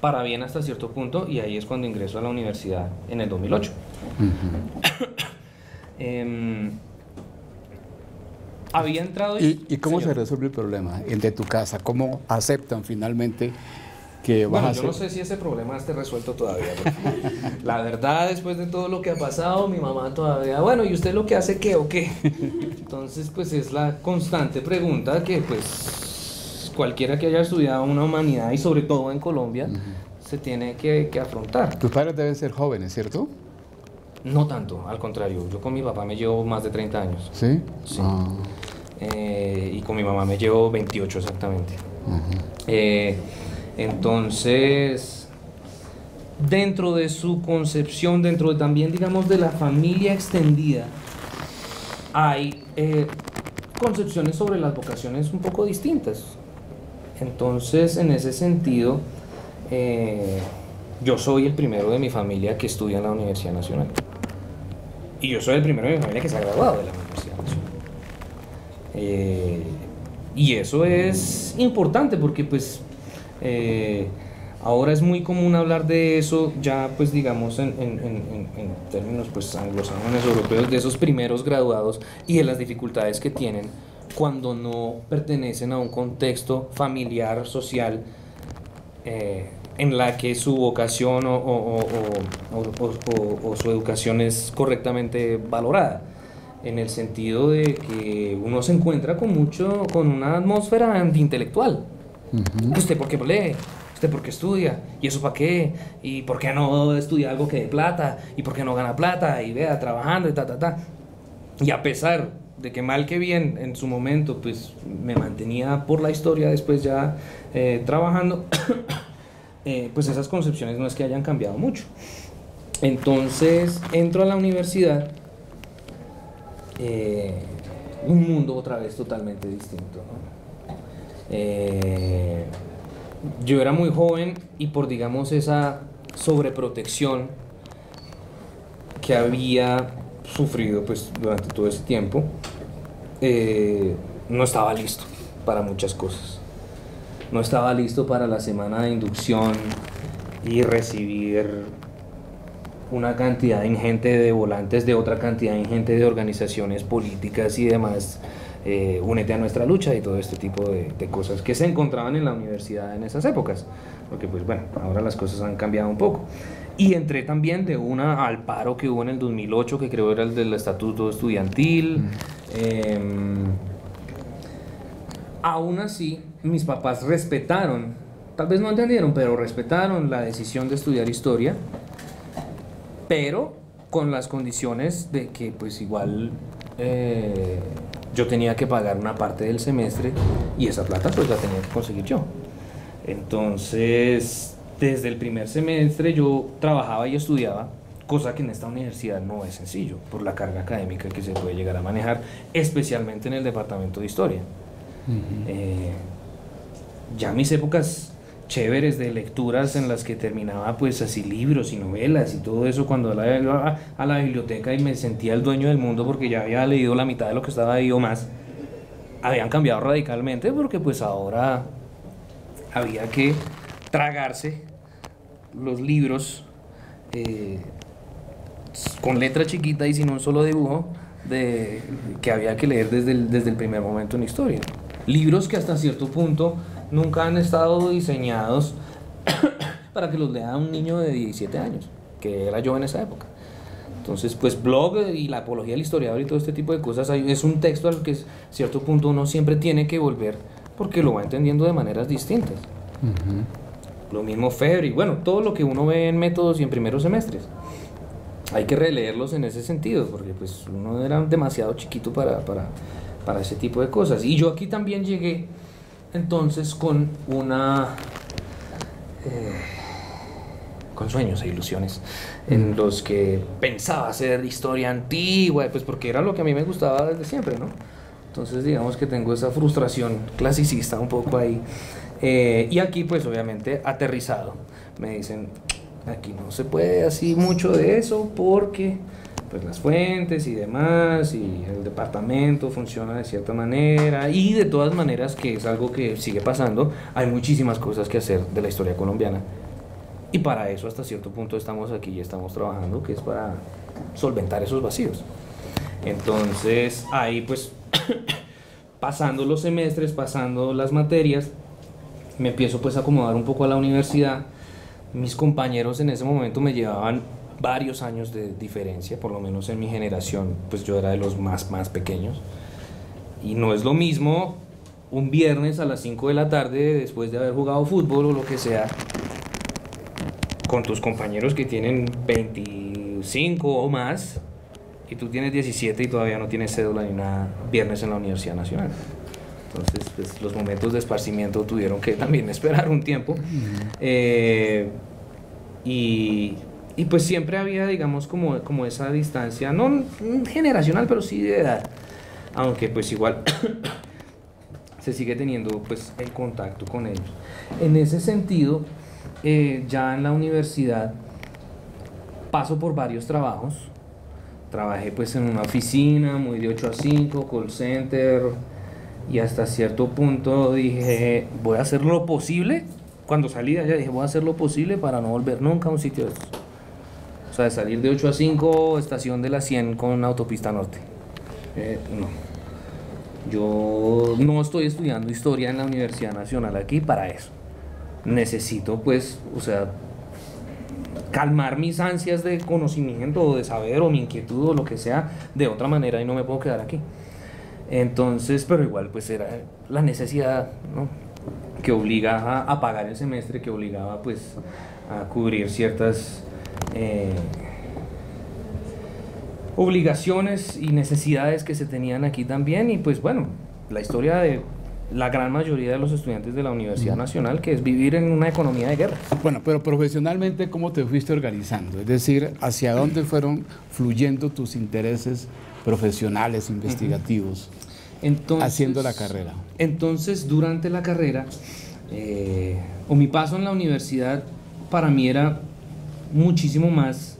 para bien hasta cierto punto y ahí es cuando ingreso a la universidad en el 2008. Em, había entrado ¿Y, y cómo se resuelve el problema el de tu casa? ¿Cómo aceptan finalmente que vas Bueno, a yo no sé si ese problema esté resuelto todavía. La verdad, después de todo lo que ha pasado, mi mamá todavía, bueno, ¿y usted lo que hace qué o qué? Entonces, pues es la constante pregunta que pues cualquiera que haya estudiado una humanidad y sobre todo en Colombia, se tiene que, que afrontar. Tus padres deben ser jóvenes, ¿cierto? No tanto, al contrario, yo con mi papá me llevo más de 30 años Sí. Sí. Ah, eh, y con mi mamá me llevo 28 exactamente. Eh, entonces, dentro de su concepción, dentro de también, digamos, de la familia extendida, hay eh, concepciones sobre las vocaciones un poco distintas. Entonces, en ese sentido, eh, yo soy el primero de mi familia que estudia en la Universidad Nacional. Y yo soy el primero de mi familia que se ha graduado de la Universidad Nacional. Eh, y eso es importante porque pues eh, ahora es muy común hablar de eso ya pues digamos en, en, en, en términos pues anglosajones europeos de esos primeros graduados y de las dificultades que tienen cuando no pertenecen a un contexto familiar, social, eh, en la que su vocación o, o, o, o, su educación es correctamente valorada. En el sentido de que uno se encuentra con mucho, con una atmósfera antiintelectual. ¿Usted por qué lee? ¿Usted por qué estudia? ¿Y eso para qué? ¿Y por qué no estudia algo que dé plata? ¿Y por qué no gana plata? Y vea, trabajando y ta, ta, ta. Y a pesar de que mal que bien en su momento pues me mantenía por la historia después ya eh, trabajando eh, pues esas concepciones no es que hayan cambiado mucho entonces entro a la universidad eh, un mundo otra vez totalmente distinto. Yo era muy joven y por digamos esa sobreprotección que había sufrido pues durante todo ese tiempo eh, no estaba listo para muchas cosas. No estaba listo para la semana de inducción y recibir una cantidad ingente de volantes de otra cantidad ingente de organizaciones políticas y demás eh, únete a nuestra lucha y todo este tipo de, de, cosas que se encontraban en la universidad en esas épocas porque pues bueno ahora las cosas han cambiado un poco y entré también de una al paro que hubo en el 2008, que creo era el del estatuto estudiantil. Mm. Eh, aún así, mis papás respetaron, tal vez no entendieron, pero respetaron la decisión de estudiar historia, pero con las condiciones de que pues igual eh, yo tenía que pagar una parte del semestre y esa plata pues la tenía que conseguir yo. Entonces desde el primer semestre yo trabajaba y estudiaba, cosa que en esta universidad no es sencillo, por la carga académica que se puede llegar a manejar, especialmente en el departamento de historia. Uh -huh. eh, ya mis épocas chéveres de lecturas en las que terminaba pues así libros y novelas y todo eso cuando iba a, la biblioteca y me sentía el dueño del mundo porque ya había leído la mitad de lo que estaba ahí o más, habían cambiado radicalmente porque pues ahora había que tragarse los libros eh, con letra chiquita y sin un solo dibujo de, que había que leer desde el, desde el primer momento en historia. Libros que hasta cierto punto nunca han estado diseñados para que los lea un niño de 17 años, que era yo en esa época. Entonces, pues blog y la apología del historiador y todo este tipo de cosas es un texto al que a cierto punto uno siempre tiene que volver porque lo va entendiendo de maneras distintas. Uh -huh. Lo mismo Fer y bueno, todo lo que uno ve en métodos y en primeros semestres. Hay que releerlos en ese sentido, porque pues uno era demasiado chiquito para, para, para ese tipo de cosas. Y yo aquí también llegué entonces con una... Eh, con sueños e ilusiones en los que pensaba hacer historia antigua, pues porque era lo que a mí me gustaba desde siempre, ¿no? Entonces digamos que tengo esa frustración clasicista un poco ahí. Eh, y aquí pues obviamente aterrizado. Me dicen, aquí no se puede así mucho de eso porque pues las fuentes y demás y el departamento funciona de cierta manera y de todas maneras que es algo que sigue pasando, hay muchísimas cosas que hacer de la historia colombiana. Y para eso hasta cierto punto estamos aquí y estamos trabajando, que es para solventar esos vacíos. Entonces ahí pues pasando los semestres, pasando las materias, me empiezo pues a acomodar un poco a la universidad. Mis compañeros en ese momento me llevaban varios años de diferencia, por lo menos en mi generación, pues yo era de los más, más pequeños. Y no es lo mismo un viernes a las 5 de la tarde, después de haber jugado fútbol o lo que sea, con tus compañeros que tienen 25 o más, y tú tienes 17 y todavía no tienes cédula ni nada, viernes en la Universidad Nacional. Entonces, pues, los momentos de esparcimiento tuvieron que también esperar un tiempo. Eh, y, y, pues siempre había, digamos, como, como esa distancia, no generacional, pero sí de edad. aunque pues igual se sigue teniendo pues el contacto con ellos. En ese sentido, eh, ya en la universidad paso por varios trabajos. Trabajé pues en una oficina, muy de 8 a 5, call center, y hasta cierto punto dije, voy a hacer lo posible. Cuando salí de allá dije, voy a hacer lo posible para no volver nunca a un sitio de estos. O sea, de salir de 8 a 5, estación de la 100 con autopista norte. Eh, no. Yo no estoy estudiando historia en la Universidad Nacional aquí para eso. Necesito, pues, o sea, calmar mis ansias de conocimiento o de saber o mi inquietud o lo que sea de otra manera y no me puedo quedar aquí. Entonces, pero igual, pues era la necesidad, ¿no? que obliga a, pagar el semestre, que obligaba pues a cubrir ciertas eh, obligaciones y necesidades que se tenían aquí también y pues bueno, la historia de la gran mayoría de los estudiantes de la Universidad Nacional, que es vivir en una economía de guerra. Bueno, pero profesionalmente, ¿cómo te fuiste organizando? Es decir, ¿hacia dónde fueron fluyendo tus intereses profesionales, investigativos, haciendo la carrera? Entonces, durante la carrera, eh, o mi paso en la universidad, para mí era muchísimo más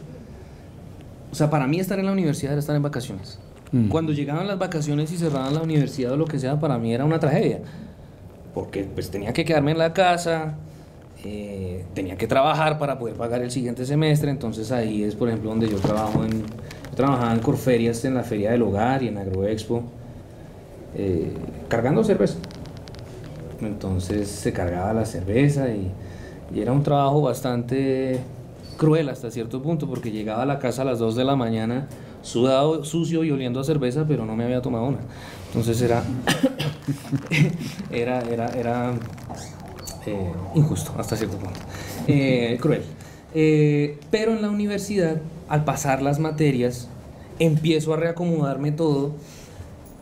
o sea, para mí estar en la universidad era estar en vacaciones. Mm. Cuando llegaban las vacaciones y cerraban la universidad o lo que sea, para mí era una tragedia. Porque pues tenía que quedarme en la casa, eh, tenía que trabajar para poder pagar el siguiente semestre. Entonces ahí es, por ejemplo, donde yo trabajo en... Yo trabajaba en Corferias, en la Feria del Hogar y en Agroexpo, eh, cargando cerveza. Entonces se cargaba la cerveza y, y era un trabajo bastante cruel hasta cierto punto, porque llegaba a la casa a las 2 de la mañana, sudado, sucio y oliendo a cerveza, pero no me había tomado una. Entonces era, era, era, era eh, injusto hasta cierto punto, eh, cruel. Eh, pero en la universidad, al pasar las materias, empiezo a reacomodarme todo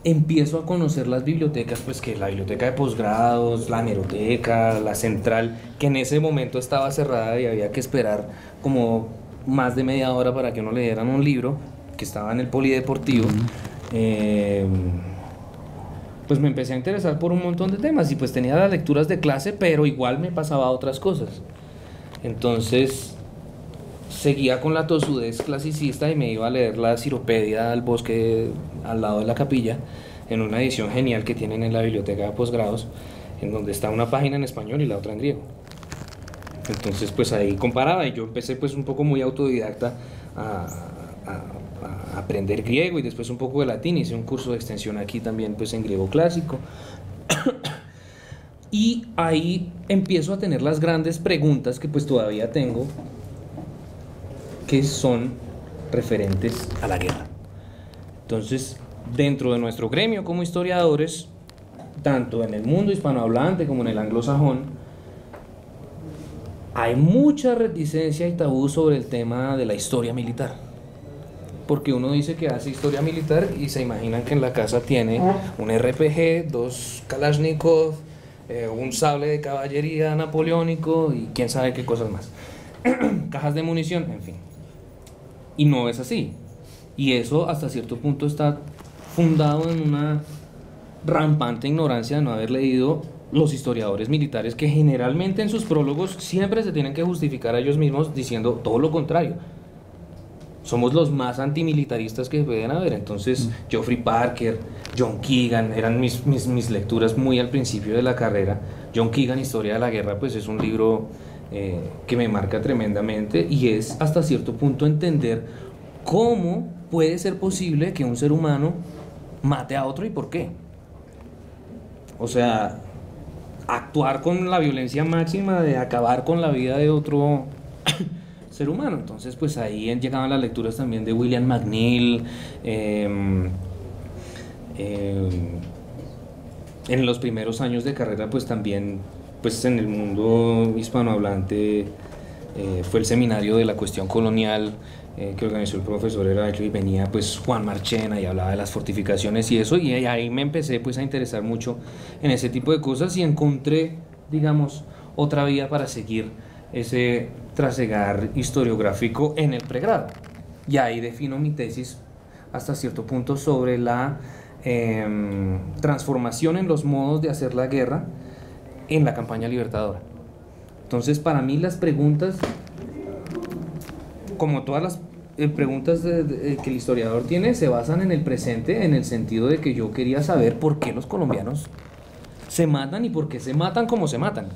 empiezo a conocer las bibliotecas, pues que la biblioteca de posgrados, la hemeroteca, la central, que en ese momento estaba cerrada y había que esperar como más de media hora para que uno le dieran un libro que estaba en el polideportivo. Eh, pues me empecé a interesar por un montón de temas y pues tenía las lecturas de clase, pero igual me pasaba otras cosas. Entonces seguía con la tosudez clasicista y me iba a leer la Ciropedia al bosque al lado de la capilla, en una edición genial que tienen en la biblioteca de posgrados, en donde está una página en español y la otra en griego. Entonces, pues ahí comparaba y yo empecé pues un poco muy autodidacta a, aprender griego y después un poco de latín, hice un curso de extensión aquí también pues en griego clásico. y ahí empiezo a tener las grandes preguntas que pues todavía tengo que son referentes a la guerra. Entonces, dentro de nuestro gremio como historiadores, tanto en el mundo hispanohablante como en el anglosajón, hay mucha reticencia y tabú sobre el tema de la historia militar. Porque uno dice que hace historia militar y se imaginan que en la casa tiene un RPG, dos Kalashnikov, eh, un sable de caballería napoleónico y quién sabe qué cosas más. Cajas de munición, en fin. Y no es así. Y eso hasta cierto punto está fundado en una rampante ignorancia de no haber leído los historiadores militares que generalmente en sus prólogos siempre se tienen que justificar a ellos mismos diciendo todo lo contrario. Somos los más antimilitaristas que pueden haber. Entonces, mm. Geoffrey Parker, John Keegan, eran mis, mis, mis, lecturas muy al principio de la carrera. John Keegan, Historia de la Guerra, pues es un libro eh, que me marca tremendamente y es hasta cierto punto entender cómo puede ser posible que un ser humano mate a otro y por qué. O sea, actuar con la violencia máxima de acabar con la vida de otro ser humano. Entonces, pues ahí llegaban las lecturas también de William McNeill. Em, em, en los primeros años de carrera, pues también pues en el mundo hispanohablante eh, fue el seminario de la cuestión colonial eh, que organizó el profesor Heraclio y venía pues Juan Marchena y hablaba de las fortificaciones y eso y ahí me empecé pues a interesar mucho en ese tipo de cosas y encontré digamos otra vía para seguir ese trasegar historiográfico en el pregrado. Y ahí defino mi tesis hasta cierto punto sobre la em, transformación en los modos de hacer la guerra en la campaña libertadora. Entonces, para mí las preguntas, como todas las eh, preguntas de- de- que el historiador tiene, se basan en el presente, en el sentido de que yo quería saber por qué los colombianos se matan y por qué se matan como se matan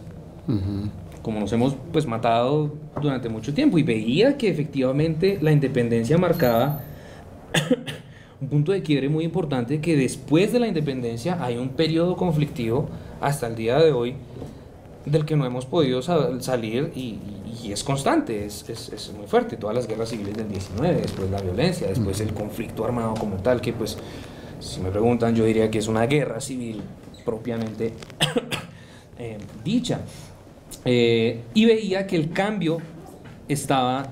como nos hemos pues matado durante mucho tiempo y veía que efectivamente la independencia marcaba un punto de quiebre muy importante que después de la independencia hay un periodo conflictivo hasta el día de hoy del que no hemos podido sa- salir y, y es constante, es, es- es muy fuerte. Todas las guerras civiles del 19, después la violencia, después el conflicto armado como tal, que pues si me preguntan yo diría que es una guerra civil propiamente eh, dicha. Eh, y veía que el cambio estaba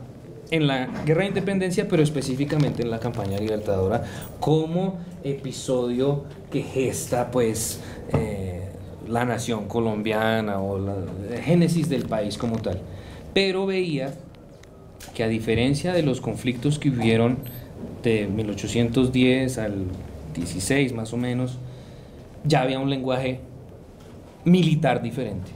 en la guerra de independencia, pero específicamente en la campaña libertadora, como episodio que gesta pues eh, la nación colombiana o la génesis del país como tal. Pero veía que a diferencia de los conflictos que hubieron de 1810 al 16 más o menos, ya había un lenguaje militar diferente.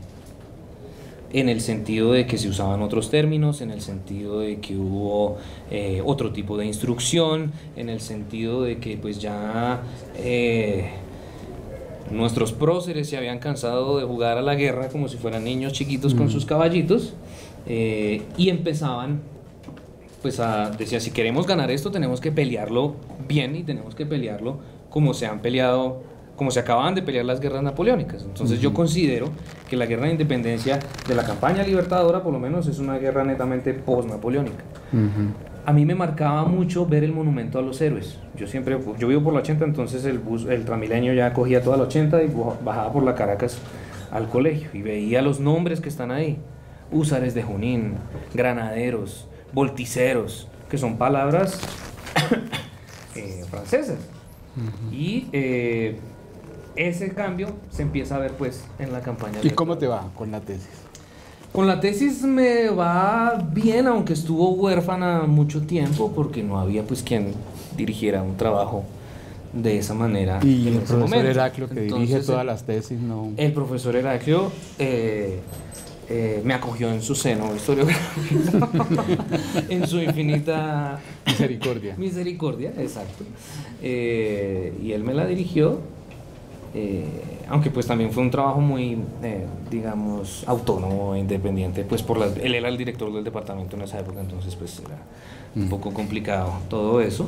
En el sentido de que se usaban otros términos, en el sentido de que hubo eh, otro tipo de instrucción, en el sentido de que pues ya eh, nuestros próceres se habían cansado de jugar a la guerra como si fueran niños chiquitos con sus caballitos eh, y empezaban pues a, decía, si queremos ganar esto tenemos que pelearlo bien y tenemos que pelearlo como se han peleado, como se acababan de pelear las guerras napoleónicas. Entonces yo considero que la guerra de independencia de la campaña libertadora por lo menos es una guerra netamente post-napoleónica. A mí me marcaba mucho ver el monumento a los héroes. Yo siempre, yo vivo por la 80, entonces el bus, el tramileño ya cogía toda la 80 y bajaba por la Caracas al colegio y veía los nombres que están ahí. Húsares de Junín, granaderos, volticeros, que son palabras eh, francesas. Y eh, ese cambio se empieza a ver pues en la campaña. ¿Y cómo te va con la tesis? Con la tesis me va bien, aunque estuvo huérfana mucho tiempo porque no había pues quien dirigiera un trabajo de esa manera. Y en el profesor momento. Heraclio, que dirige todas el- las tesis, no. El profesor Heraclio eh, eh, me acogió en su seno historiográfico, en su infinita Misericordia. Misericordia, exacto. Eh, y él me la dirigió, eh, aunque pues también fue un trabajo muy, eh, digamos, autónomo e independiente, pues por las, él era el director del departamento en esa época, entonces pues era un poco complicado todo eso.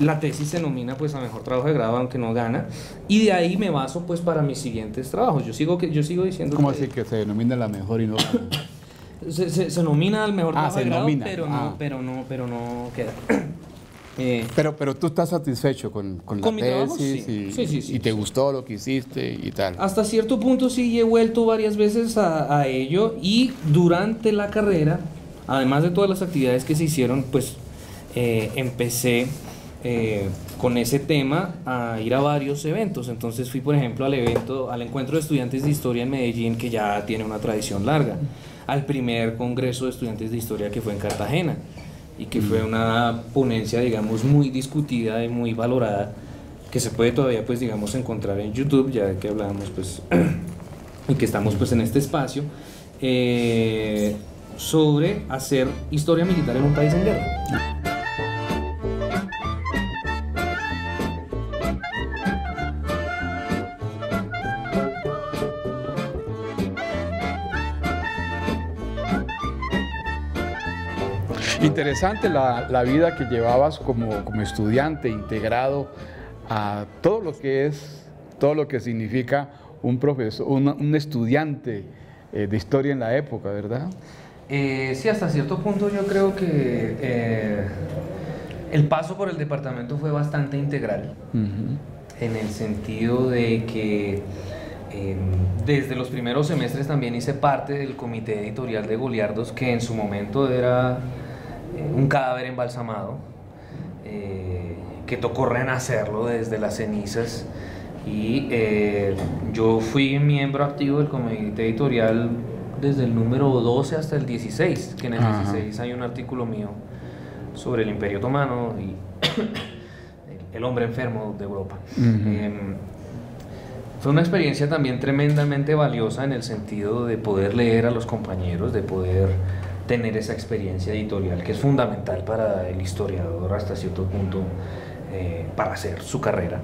La tesis se nomina pues a mejor trabajo de grado, aunque no gana, y de ahí me baso pues para mis siguientes trabajos. Yo sigo, que, yo sigo diciendo ¿Cómo que así que se denomina la mejor y no la se, se- se nomina al mejor Ah, trabajo de grado, nomina. pero, Ah. no, pero no, pero no queda. Eh, Pero, pero tú estás satisfecho con, con la Con mi trabajo, sí. y, Sí, sí, sí, y te gustó lo que hiciste y tal. Hasta cierto punto sí he vuelto varias veces a, a ello y durante la carrera, además de todas las actividades que se hicieron, pues eh, empecé eh, con ese tema a ir a varios eventos. Entonces fui, por ejemplo, al evento, al encuentro de estudiantes de historia en Medellín, que ya tiene una tradición larga, al primer congreso de estudiantes de historia que fue en Cartagena y que fue una ponencia, digamos, muy discutida y muy valorada que se puede todavía pues digamos encontrar en YouTube ya que hablábamos pues y que estamos pues en este espacio eh, sobre hacer historia militar en un país en guerra. Interesante la, la vida que llevabas como, como estudiante integrado a todo lo que es, todo lo que significa un profesor, un, un estudiante eh, de historia en la época, ¿verdad? Eh, sí, hasta cierto punto yo creo que eh, el paso por el departamento fue bastante integral. En el sentido de que eh, desde los primeros semestres también hice parte del comité editorial de Goliardos, que en su momento era eh, un cadáver embalsamado, eh, que tocó renacerlo desde las cenizas. Y eh, yo fui miembro activo del comité editorial desde el número 12 hasta el 16, que en el Ajá. 16 hay un artículo mío sobre el Imperio Otomano y el hombre enfermo de Europa. Em, fue una experiencia también tremendamente valiosa en el sentido de poder leer a los compañeros, de poder tener esa experiencia editorial que es fundamental para el historiador hasta cierto punto eh, para hacer su carrera.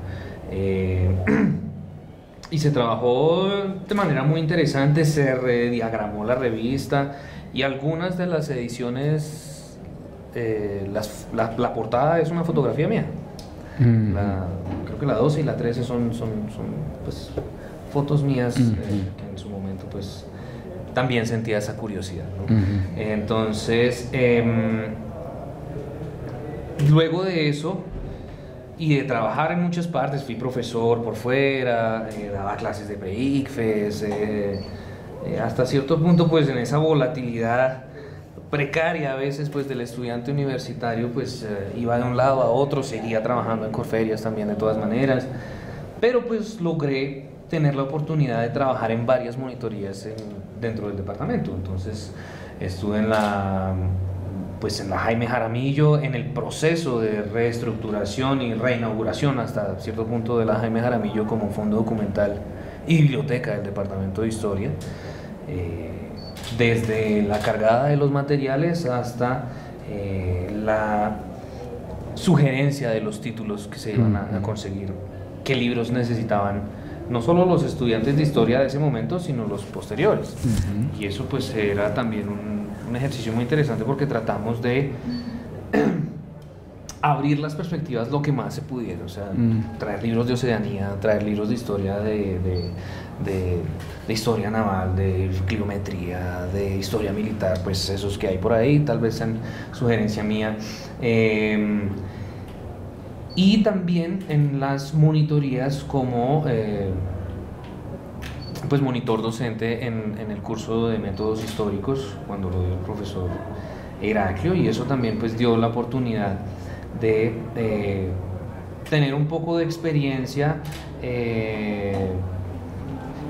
Eh, y se trabajó de manera muy interesante, se rediagramó la revista y algunas de las ediciones, eh, la, portada es una fotografía mía. Mm. creo que la 12 y la 13 son, son, son pues, fotos mías mm. que en su también sentía esa curiosidad. Entonces, em, luego de eso, y de trabajar en muchas partes, fui profesor por fuera, eh, daba clases de pre-ICFES, eh, eh, hasta cierto punto pues en esa volatilidad precaria a veces pues del estudiante universitario pues iba de un lado a otro, seguía trabajando en Corferias también de todas maneras, pero pues logré tener la oportunidad de trabajar en varias monitorías dentro del departamento, entonces estuve en la pues en la Jaime Jaramillo, en el proceso de reestructuración y reinauguración hasta cierto punto de la Jaime Jaramillo como fondo documental y biblioteca del Departamento de Historia, eh, desde la cargada de los materiales hasta eh, la sugerencia de los títulos que se iban a, conseguir, qué libros necesitaban no solo los estudiantes de historia de ese momento, sino los posteriores. Y eso pues era también un un ejercicio muy interesante porque tratamos de abrir las perspectivas lo que más se pudiera, o sea, mm. traer libros de Oceanía, traer libros de historia de, de, historia naval, de cliometría, de historia militar, pues esos que hay por ahí, tal vez en sugerencia mía. Em, y también en las monitorías como... Eh, pues monitor docente en, en, el curso de métodos históricos cuando lo dio el profesor Heraclio y eso también pues dio la oportunidad de tener un poco de experiencia eh,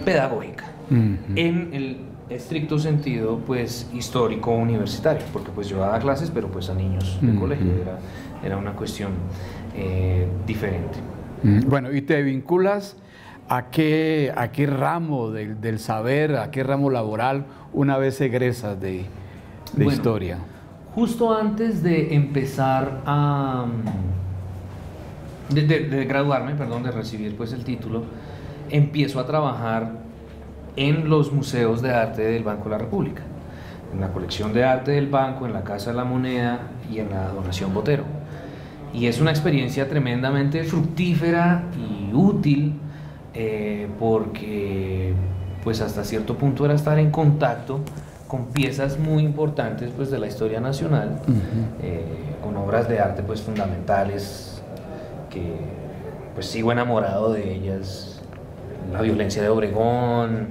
pedagógica en el estricto sentido pues histórico universitario porque pues yo daba clases pero pues a niños de colegio era, era una cuestión eh, diferente bueno y te vinculas ¿A qué, a qué ramo del, saber, a qué ramo laboral una vez egresas de, de historia? Justo antes de empezar a... De, graduarme, perdón, de recibir pues el título, empiezo a trabajar en los museos de arte del Banco de la República, en la colección de arte del banco, en la Casa de la Moneda y en la Donación Botero. Y es una experiencia tremendamente fructífera y útil eh, porque pues hasta cierto punto era estar en contacto con piezas muy importantes pues de la historia nacional, eh, con obras de arte pues fundamentales que pues sigo enamorado de ellas, la violencia de Obregón,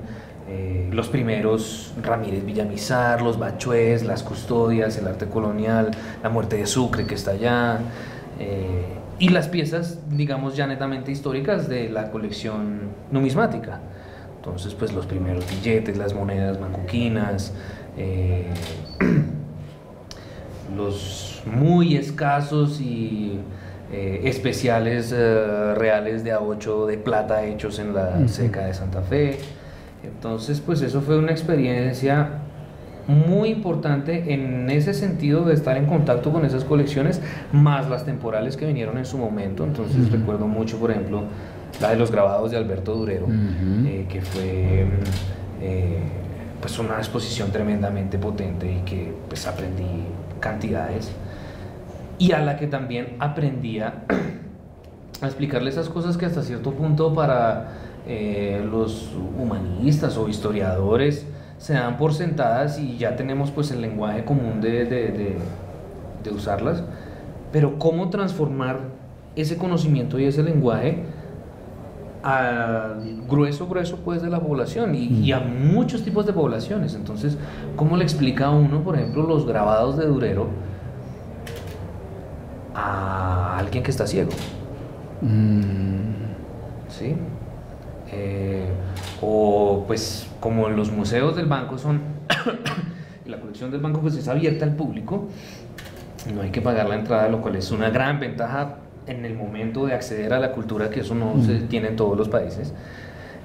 eh, los primeros Ramírez Villamizar, los Bachués, las custodias, el arte colonial, la muerte de Sucre que está allá y las piezas, digamos, ya netamente históricas de la colección numismática. Entonces, pues los primeros billetes, las monedas mancuquinas, eh, los muy escasos y eh, especiales eh, reales de A8 de plata hechos en la seca de Santa Fe. Entonces, pues eso fue una experiencia muy importante en ese sentido de estar en contacto con esas colecciones, más las temporales que vinieron en su momento. Entonces recuerdo mucho, por ejemplo, la de los grabados de Alberto Durero, eh, que fue eh, pues una exposición tremendamente potente y que pues aprendí cantidades. Y a la que también aprendía a explicarle esas cosas que hasta cierto punto para eh, los humanistas o historiadores se dan por sentadas y ya tenemos pues el lenguaje común de, de, de, usarlas, pero cómo transformar ese conocimiento y ese lenguaje al grueso, grueso pues de la población y, y, a muchos tipos de poblaciones. Entonces, ¿cómo le explica a uno, por ejemplo, los grabados de Durero a alguien que está ciego? Mm. ¿Sí? Eh, o pues como los museos del banco son, la colección del banco pues es abierta al público, no hay que pagar la entrada, lo cual es una gran ventaja en el momento de acceder a la cultura, que eso no se tiene en todos los países.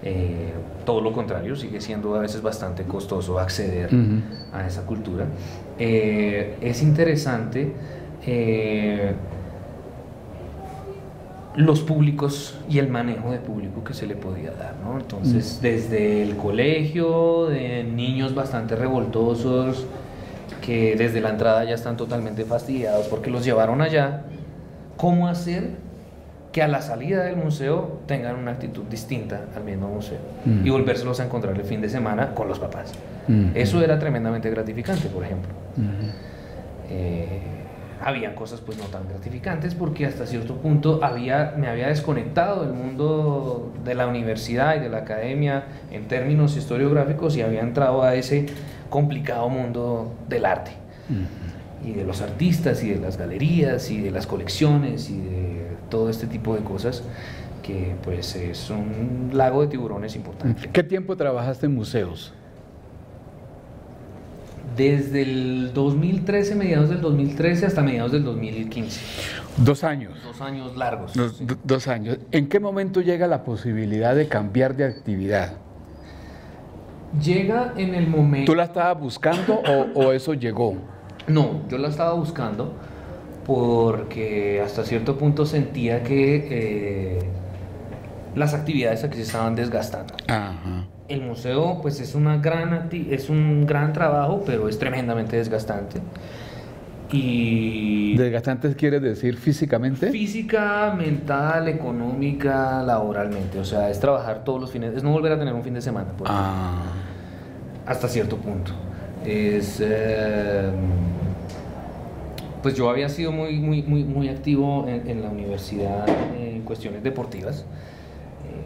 Eh, todo lo contrario, sigue siendo a veces bastante costoso acceder a esa cultura. Eh, es interesante eh, los públicos y el manejo de público que se le podía dar, ¿no? Entonces, desde el colegio, de niños bastante revoltosos, que desde la entrada ya están totalmente fastidiados porque los llevaron allá, ¿cómo hacer que a la salida del museo tengan una actitud distinta al mismo museo y volvérselos a encontrar el fin de semana con los papás? Eso era tremendamente gratificante, por ejemplo. Eh, había cosas pues no tan gratificantes porque hasta cierto punto había, me había desconectado del mundo de la universidad y de la academia en términos historiográficos y había entrado a ese complicado mundo del arte y de los artistas y de las galerías y de las colecciones y de todo este tipo de cosas que pues es un lago de tiburones importante. ¿Qué tiempo trabajaste en museos? Desde el 2013, mediados del 2013 hasta mediados del 2015. Dos años. Dos años largos. Dos, sí. dos años. ¿En qué momento llega la posibilidad de cambiar de actividad? Llega en el momento... ¿Tú la estabas buscando o, o eso llegó? No, yo la estaba buscando porque hasta cierto punto sentía que eh, las actividades aquí se estaban desgastando. Ajá. El museo pues es, una gran es un gran trabajo, pero es tremendamente desgastante. Y ¿Desgastantes quiere decir físicamente? física, mental, económica, laboralmente. O sea, es trabajar todos los fines, es no volver a tener un fin de semana. por Ah. hasta cierto punto. Es, eh, pues yo había sido muy, muy, muy, muy activo en, en la universidad en cuestiones deportivas.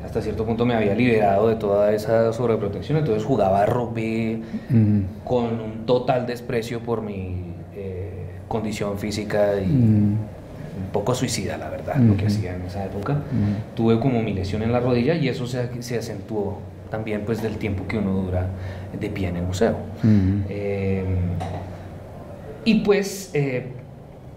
Hasta cierto punto me había liberado de toda esa sobreprotección, entonces jugaba rugby Mm. con un total desprecio por mi eh, condición física y Mm. un poco suicida, la verdad, lo que Ujú. hacía en esa época. Mm. Tuve como mi lesión en la rodilla y eso se, se acentuó también pues del tiempo que uno dura de pie en el museo. Mm. Eh, y pues eh,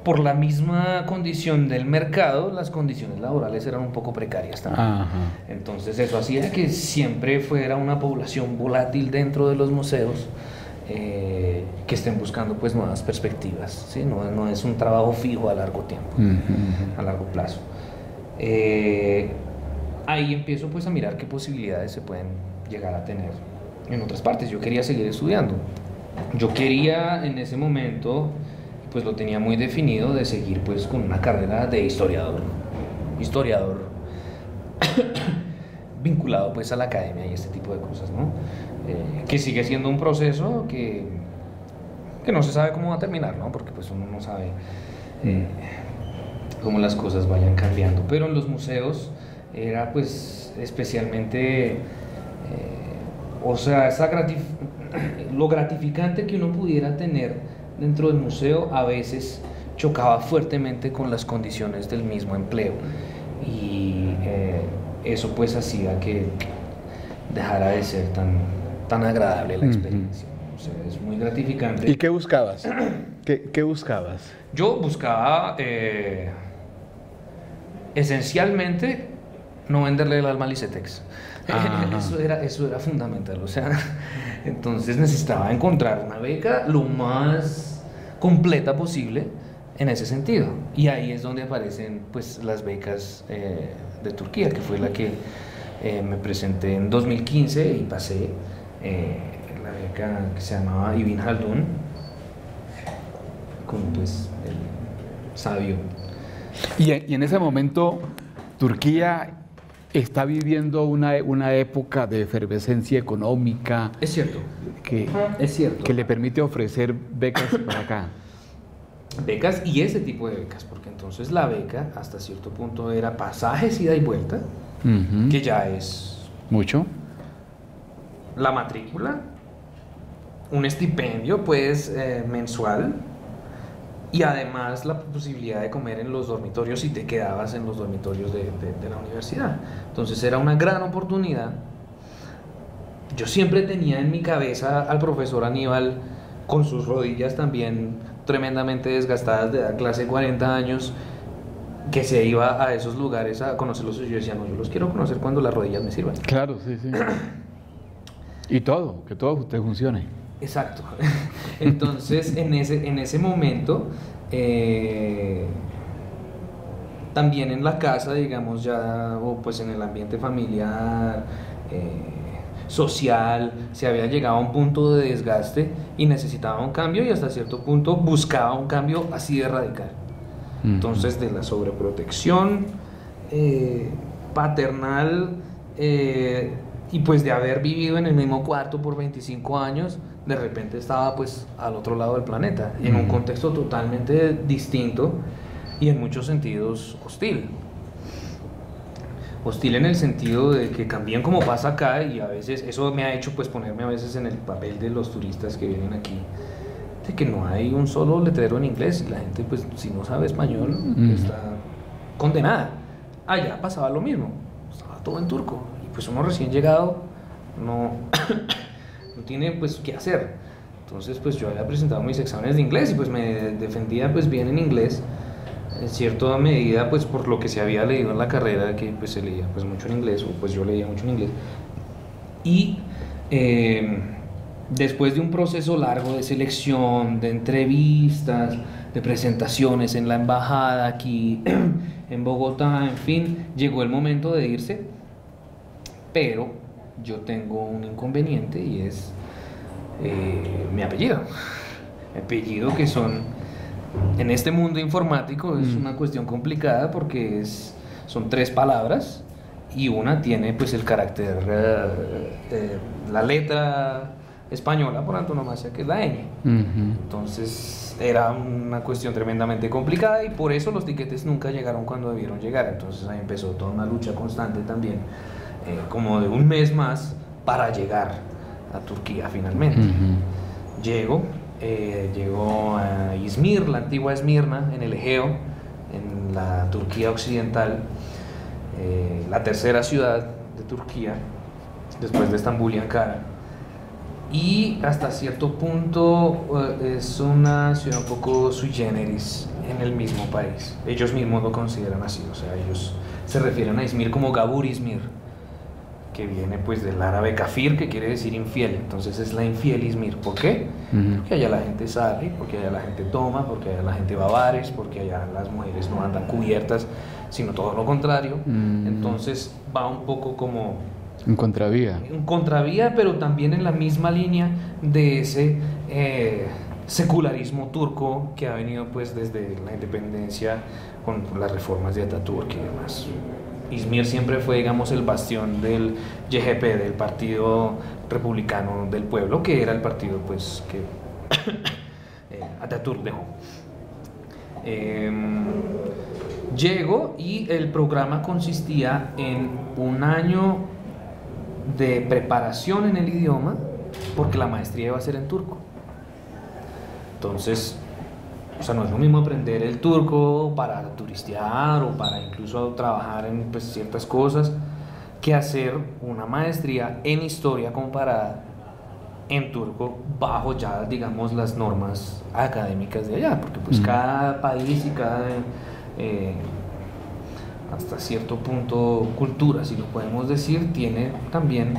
por la misma condición del mercado, las condiciones laborales eran un poco precarias también. Ajá. Entonces eso hacía que siempre fuera una población volátil dentro de los museos eh, que estén buscando pues nuevas perspectivas. ¿sí? No, no es un trabajo fijo a largo tiempo, Ujú. a largo plazo. Eh, ahí empiezo pues a mirar qué posibilidades se pueden llegar a tener en otras partes. Yo quería seguir estudiando. Yo quería en ese momento, pues lo tenía muy definido, de seguir pues con una carrera de historiador. Historiador vinculado pues a la academia y este tipo de cosas, ¿no? Eh, que sigue siendo un proceso que, que no se sabe cómo va a terminar, ¿no? Porque pues uno no sabe eh, cómo las cosas vayan cambiando. Pero en los museos era pues especialmente, eh, o sea, esa lo gratificante que uno pudiera tener dentro del museo a veces chocaba fuertemente con las condiciones del mismo empleo y eh, eso pues hacía que dejara de ser tan, tan agradable la experiencia. O sea, es muy gratificante. ¿Y qué buscabas? ¿Qué, qué buscabas? Yo buscaba eh, esencialmente no venderle el alma al ICETEX. Ajá. Eso era, eso era fundamental. O sea, entonces necesitaba encontrar una beca lo más completa posible en ese sentido. Y ahí es donde aparecen pues, las becas eh, de Turquía, que fue la que eh, me presenté en 2015 y pasé eh, la beca que se llamaba Ibn Haldun con pues el sabio. Y, en- y en ese momento, Turquía está viviendo una, una época de efervescencia económica Es cierto, que, es cierto. que le permite ofrecer becas para acá. Becas y ese tipo de becas, porque entonces la beca hasta cierto punto era pasajes ida y vuelta, que ya es ¿Mucho? la matrícula, un estipendio pues eh, mensual y además la posibilidad de comer en los dormitorios si te quedabas en los dormitorios de, de- de la universidad. Entonces era una gran oportunidad. Yo siempre tenía en mi cabeza al profesor Aníbal con sus rodillas también tremendamente desgastadas de dar clase 40 años que se iba a esos lugares a conocerlos y yo decía, no, yo los quiero conocer cuando las rodillas me sirvan. Claro, sí, sí. y todo, que todo usted funcione. Exacto. Entonces, en ese, en ese momento, eh, también en la casa, digamos, ya, o pues en el ambiente familiar, eh, social, se había llegado a un punto de desgaste y necesitaba un cambio y hasta cierto punto buscaba un cambio así de radical. Entonces, de la sobreprotección eh, paternal eh, y pues de haber vivido en el mismo cuarto por 25 años, de repente estaba pues al otro lado del planeta, en un contexto totalmente distinto y en muchos sentidos hostil. Hostil en el sentido de que también como pasa acá y a veces eso me ha hecho pues ponerme a veces en el papel de los turistas que vienen aquí de que no hay un solo letrero en inglés y la gente pues si no sabe español está condenada. Allá pasaba lo mismo, estaba todo en turco pues uno recién llegado no, no tiene pues qué hacer. Entonces pues yo había presentado mis exámenes de inglés y pues me defendía pues bien en inglés en cierta medida pues por lo que se había leído en la carrera que pues se leía pues mucho en inglés o pues yo leía mucho en inglés y eh, después de un proceso largo de selección de entrevistas de presentaciones en la embajada aquí en Bogotá en fin llegó el momento de irse pero yo tengo un inconveniente y es eh, mi apellido mi apellido que son en este mundo informático es una cuestión complicada porque es, son tres palabras y una tiene pues el carácter, eh, la letra española por antonomasia que es la ñ. Entonces era una cuestión tremendamente complicada y por eso los tiquetes nunca llegaron cuando debieron llegar. Entonces ahí empezó toda una lucha constante también, eh, como de un mes más para llegar a Turquía finalmente. Llego, eh, llegó a Izmir, la antigua Esmirna, en el Egeo, en la Turquía occidental, eh, la tercera ciudad de Turquía, después de Estambul y Ankara. Y hasta cierto punto es una ciudad un poco sui generis en el mismo país. Ellos mismos lo consideran así, o sea, ellos se refieren a Izmir como Gabur Izmir que viene pues del árabe kafir, que quiere decir infiel. Entonces es la infiel Izmir. ¿Por qué? Porque allá la gente sale, porque allá la gente toma, porque allá la gente va a bares, porque allá las mujeres no andan cubiertas, sino todo lo contrario. Mm. Entonces va un poco como... En contravía. En contravía, pero también en la misma línea de ese eh, secularismo turco que ha venido pues desde la independencia con las reformas de Ataturk y demás. Izmir siempre fue, digamos, el bastión del YGP, del Partido Republicano del Pueblo, que era el partido, pues, que eh, Ataturk dejó. Em, llego y el programa consistía en un año de preparación en el idioma, porque la maestría iba a ser en turco. Entonces, o sea, no es lo mismo aprender el turco para turistear o para incluso trabajar en pues, ciertas cosas que hacer una maestría en historia comparada en turco bajo ya, digamos, las normas académicas de allá, porque pues cada país y cada, eh, hasta cierto punto, cultura, si lo podemos decir, tiene también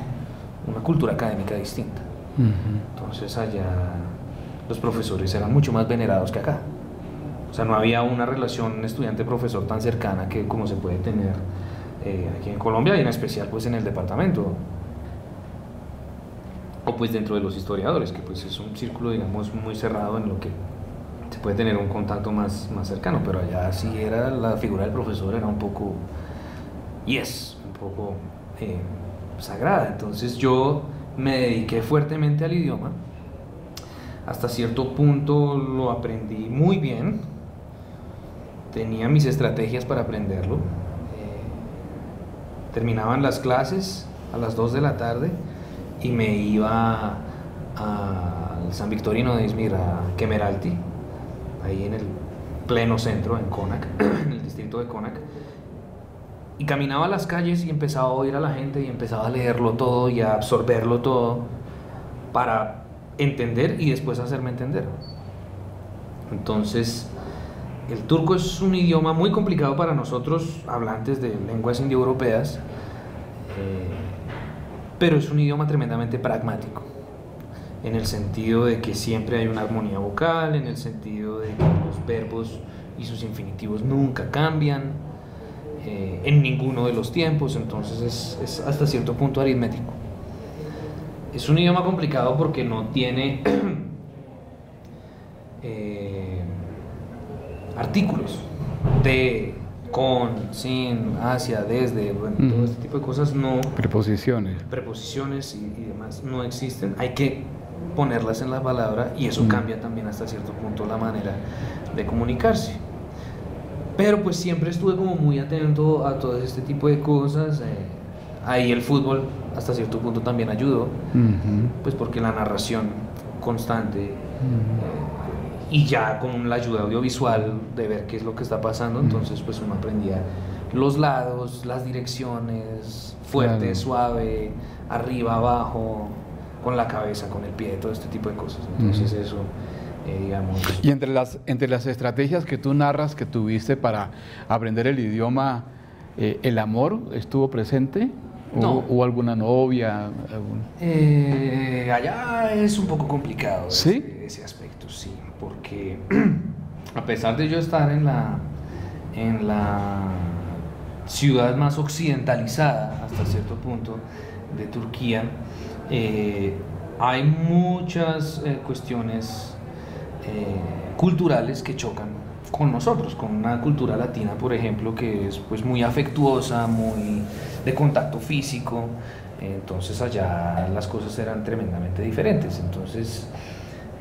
una cultura académica distinta. Entonces allá los profesores eran mucho más venerados que acá. O sea, no había una relación estudiante-profesor tan cercana que como se puede tener eh, aquí en Colombia y en especial pues en el departamento. O pues dentro de los historiadores, que pues es un círculo digamos muy cerrado en lo que se puede tener un contacto más, más cercano, pero allá sí era la figura del profesor era un poco, y es un poco eh, sagrada. Entonces yo me dediqué fuertemente al idioma hasta cierto punto lo aprendí muy bien. Tenía mis estrategias para aprenderlo. Eh, terminaban las clases a las 2 de la tarde y me iba al San Victorino de Izmir, a Kemeralti, ahí en el pleno centro, en Konak, en el distrito de Konak. Y caminaba a las calles y empezaba a oír a la gente y empezaba a leerlo todo y a absorberlo todo para entender y después hacerme entender. Entonces, el turco es un idioma muy complicado para nosotros, hablantes de lenguas indoeuropeas, eh, pero es un idioma tremendamente pragmático, en el sentido de que siempre hay una armonía vocal, en el sentido de que los verbos y sus infinitivos nunca cambian eh, en ninguno de los tiempos, entonces es, es hasta cierto punto aritmético. Es un idioma complicado porque no tiene eh, artículos de, con, sin, hacia, desde, bueno, todo este tipo de cosas no, Preposiciones. preposiciones y, y demás no existen. Hay que ponerlas en la palabra y eso cambia también hasta cierto punto la manera de comunicarse. Pero pues siempre estuve como muy atento a todo este tipo de cosas. eh, ahí el fútbol hasta cierto punto también ayudó, pues porque la narración constante eh. Y ya con la ayuda audiovisual de ver qué es lo que está pasando, entonces pues uno aprendía los lados, las direcciones, fuerte, Claro. suave, arriba, abajo, con la cabeza, con el pie, todo este tipo de cosas. Entonces eso, eh, digamos... Y entre las, entre las estrategias que tú narras que tuviste para aprender el idioma, eh, ¿el amor estuvo presente? ¿O No. alguna novia? algún- Eh, allá es un poco complicado ¿Sí? ese, ese aspecto, sí, porque a pesar de yo estar en la, en la ciudad más occidentalizada hasta cierto punto de Turquía, eh, hay muchas eh, cuestiones eh, culturales que chocan con nosotros, con una cultura latina, por ejemplo, que es pues muy afectuosa, muy de contacto físico. Entonces allá las cosas eran tremendamente diferentes. Entonces,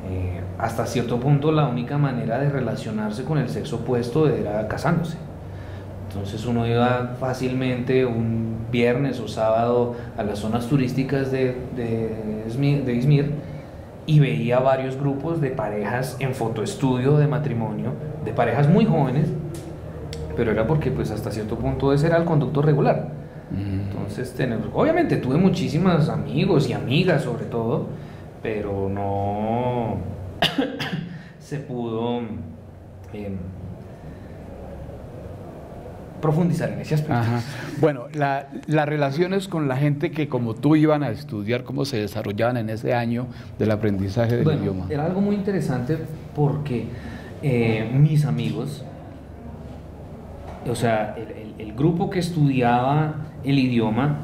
eh, hasta cierto punto la única manera de relacionarse con el sexo opuesto era casándose. Entonces uno iba fácilmente un viernes o sábado a las zonas turísticas de, de, Izmir, de Izmir y veía varios grupos de parejas en fotoestudio de matrimonio, de parejas muy jóvenes, pero era porque pues hasta cierto punto ese era el conducto regular. Entonces, tenemos, obviamente tuve muchísimos amigos y amigas sobre todo, pero no se pudo eh, profundizar en ese aspecto. Ajá. Bueno, la- las relaciones con la gente que como tú iban a estudiar, cómo se desarrollaban en ese año del aprendizaje del Bueno, idioma. era algo muy interesante porque eh, mis amigos, o sea, el, el- el grupo que estudiaba el idioma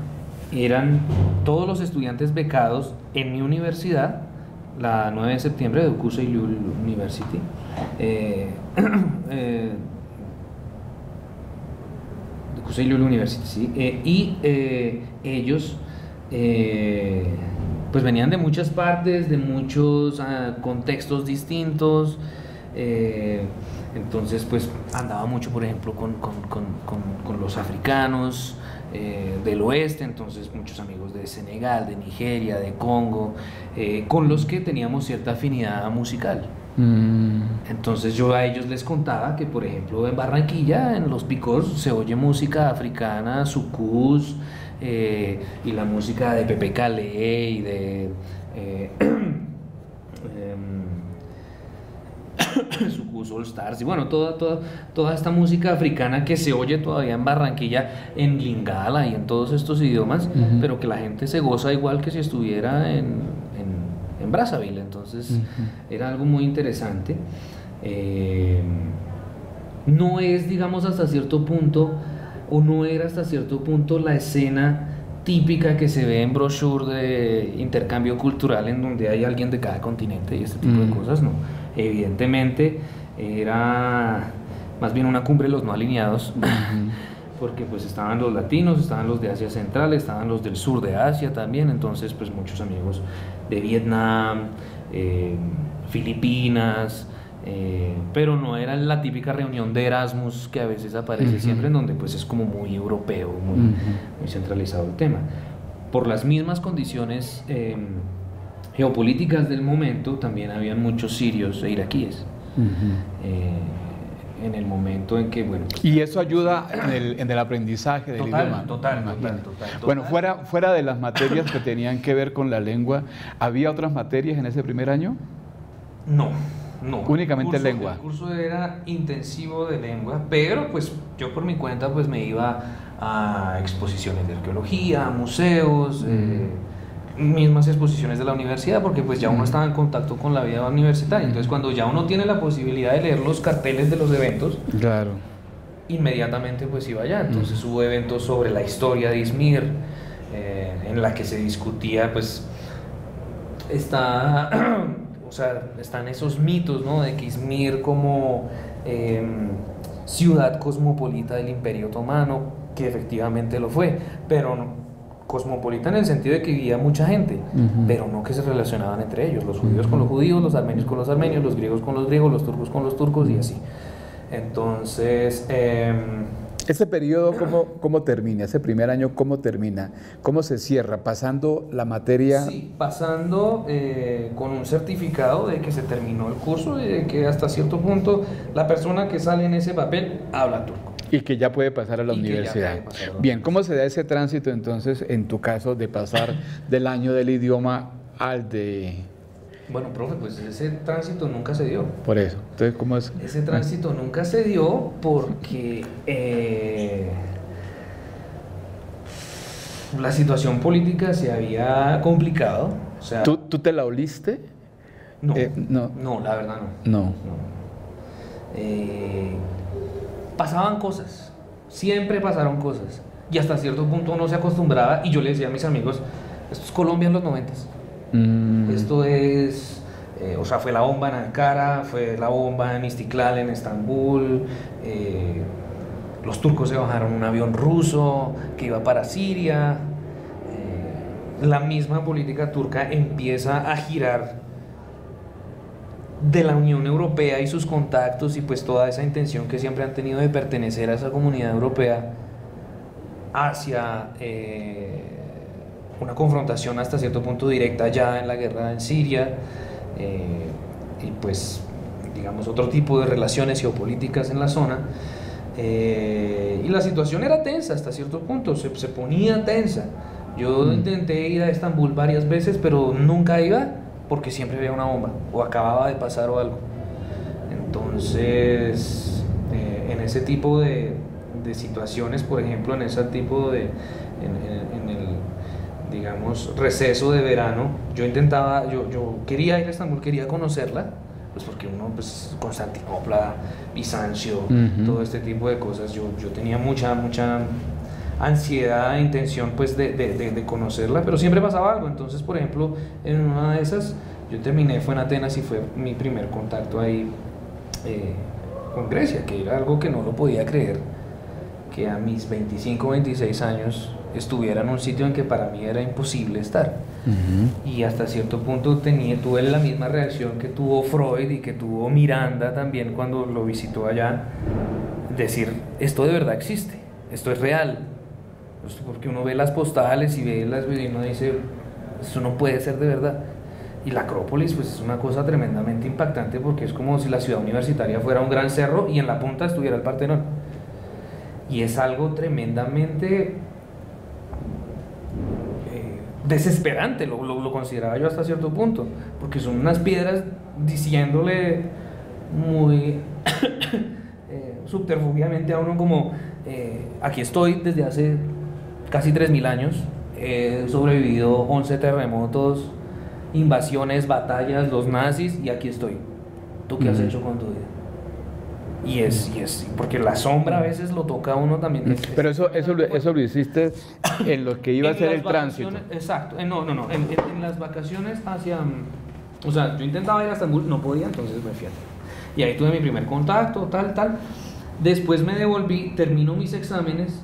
eran todos los estudiantes becados en mi universidad, la 9 de septiembre de Kuseilyul University. eh, eh, University, sí, eh, y eh, ellos eh, pues venían de muchas partes, de muchos ah, contextos distintos, entonces pues andaba mucho, por ejemplo, con- con- con- con los africanos eh, del oeste, entonces muchos amigos de Senegal, de Nigeria, de Congo, eh, con los que teníamos cierta afinidad musical. Mm, Entonces yo a ellos les contaba que, por ejemplo, en Barranquilla, en los picos, se oye música africana, sucús, eh, y la música de Pepe Calé y de... Sucús All Stars, y bueno, toda, toda, toda esta música africana que se oye todavía en Barranquilla, en Lingala y en todos estos idiomas, pero que la gente se goza igual que si estuviera en, en, en Brazzaville. Entonces era algo muy interesante. Eh, no es, digamos, hasta cierto punto, o no era hasta cierto punto la escena típica que se ve en brochure de intercambio cultural en donde hay alguien de cada continente y este tipo de cosas, no. Evidentemente era más bien una cumbre de los no alineados, porque pues estaban los latinos, estaban los de Asia Central, estaban los del sur de Asia también, entonces pues muchos amigos de Vietnam, eh, Filipinas, eh, pero no era la típica reunión de Erasmus que a veces aparece Ujú. siempre, en donde pues es como muy europeo, muy, Ujú. muy centralizado el tema. Por las mismas condiciones eh, geopolíticas del momento, también habían muchos sirios e iraquíes. Eh, en el momento en que, bueno, Y eso ayuda en el, en el aprendizaje del Total, idioma. total, total, total, Bueno, fuera, fuera de las materias que tenían que ver con la lengua, ¿había otras materias en ese primer año? no, No. Únicamente el curso, lengua. El curso era intensivo de lengua, pero pues yo por mi cuenta pues me iba a exposiciones de arqueología, a museos, eh, mismas exposiciones de la universidad, porque pues ya uno estaba en contacto con la vida universitaria. Entonces cuando ya uno tiene la posibilidad de leer los carteles de los eventos, Claro. inmediatamente pues iba allá. Entonces hubo eventos sobre la historia de Izmir, eh, en la que se discutía pues está, o sea, están esos mitos, ¿no? De que Izmir como em, ciudad cosmopolita del Imperio Otomano, que efectivamente lo fue, pero no- cosmopolita en el sentido de que vivía mucha gente, pero no que se relacionaban entre ellos, los judíos con los judíos, los armenios con los armenios, los griegos con los griegos, los turcos con los turcos y así. Entonces, em, Ese periodo, ¿cómo, ¿cómo termina? Ese primer año, ¿cómo termina? ¿Cómo se cierra? Pasando la materia... Sí, pasando eh, con un certificado de que se terminó el curso y de que hasta cierto punto la persona que sale en ese papel habla turco. Y que ya puede pasar a la Y universidad. pasar Bien, ¿cómo se da ese tránsito entonces, en tu caso, de pasar del año del idioma al de... Bueno, profe, pues ese tránsito nunca se dio. Por eso. Entonces, ¿cómo es? Ese tránsito nunca se dio porque eh, la situación política se había complicado. O sea, ¿Tú, tú te la oliste? no, eh, no. no, la verdad no. No. No. Eh, pasaban cosas, siempre pasaron cosas. Y hasta cierto punto uno se acostumbraba y yo le decía a mis amigos, esto es Colombia en los noventas. Mm. Esto es, eh, o sea, fue la bomba en Ankara, fue la bomba en Istiklal, en Estambul. eh, los turcos se bajaron un avión ruso que iba para Siria. eh, la misma política turca empieza a girar de la Unión Europea y sus contactos y pues toda esa intención que siempre han tenido de pertenecer a esa comunidad europea hacia eh, una confrontación hasta cierto punto directa ya en la guerra en Siria eh, y pues digamos otro tipo de relaciones geopolíticas en la zona Eh, y la situación era tensa hasta cierto punto, se, se ponía tensa. Yo intenté ir a Estambul varias veces, pero nunca iba porque siempre había una bomba o acababa de pasar o algo. Entonces, eh, en ese tipo de, de situaciones, por ejemplo, en ese tipo de, en, en- en el, digamos, receso de verano, yo intentaba, yo, yo quería ir a Estambul, quería conocerla, pues porque uno, pues, Constantinopla, Bizancio, Ujú. todo este tipo de cosas, yo, yo tenía mucha, mucha ansiedad intención, pues, de, de, de- de conocerla, pero siempre pasaba algo, entonces, por ejemplo, en una de esas, yo terminé, fue en Atenas y fue mi primer contacto ahí eh, con Grecia, que era algo que no lo podía creer, que a mis 25, 26 años estuviera en un sitio en que para mí era imposible estar. Y hasta cierto punto tenía, tuve la misma reacción que tuvo Freud y que tuvo Miranda también cuando lo visitó allá. Decir, esto de verdad existe, esto es real. Esto Porque uno ve las postales y ve las y uno dice, eso no puede ser de verdad. Y la Acrópolis pues es una cosa tremendamente impactante porque es como si la ciudad universitaria fuera un gran cerro y en la punta estuviera el Partenón. Y es algo tremendamente eh, desesperante, lo, lo- lo consideraba yo hasta cierto punto, porque son unas piedras diciéndole muy eh, subterfugiamente a uno como, eh, aquí estoy desde hace casi 3.000 años, he sobrevivido 11 terremotos, invasiones, batallas, los nazis, y aquí estoy. ¿Tú qué has Ujú. hecho con tu vida? Y es, y es, porque la sombra a veces lo toca a uno también. Es- Pero eso, eso, eso lo hiciste en lo que iba a ser el tránsito. Exacto, no, no, no, en, en- en las vacaciones hacia... mm, O sea, yo intentaba ir a Estambul, no podía, entonces me fui a Y ahí tuve mi primer contacto, tal, tal. Después me devolví, termino mis exámenes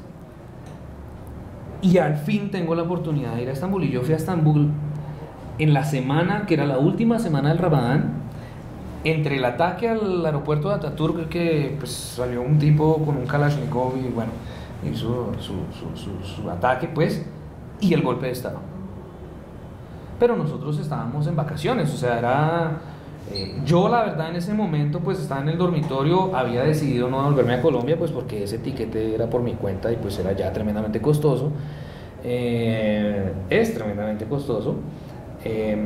y al fin tengo la oportunidad de ir a Estambul. Y yo fui a Estambul en la semana, que era la última semana del Ramadán, entre el ataque al aeropuerto de Ataturk, que pues, salió un tipo con un Kalashnikov y bueno, hizo su, su- su- su ataque, pues, y el golpe de Estado. Pero nosotros estábamos en vacaciones, o sea, era... eh, yo la verdad en ese momento pues estaba en el dormitorio, había decidido no volverme a Colombia pues porque ese tiquete era por mi cuenta y pues era ya tremendamente costoso. Eh, es tremendamente costoso. Eh,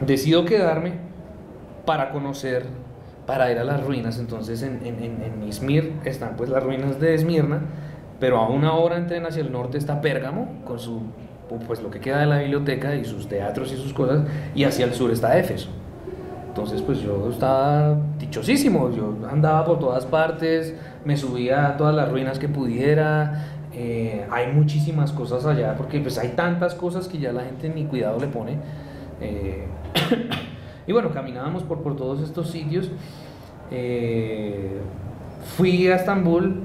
decido quedarme para conocer, para ir a las ruinas. Entonces en, en, en Izmir están pues las ruinas de Esmirna, pero a una hora en tren hacia el norte está Pérgamo, con su, pues lo que queda de la biblioteca y sus teatros y sus cosas, y hacia el sur está Éfeso. Entonces, pues yo estaba dichosísimo, yo andaba por todas partes, me subía a todas las ruinas que pudiera, eh, hay muchísimas cosas allá, porque pues hay tantas cosas que ya la gente ni cuidado le pone. Eh, y bueno, caminábamos por, por todos estos sitios. Eh, fui a Estambul,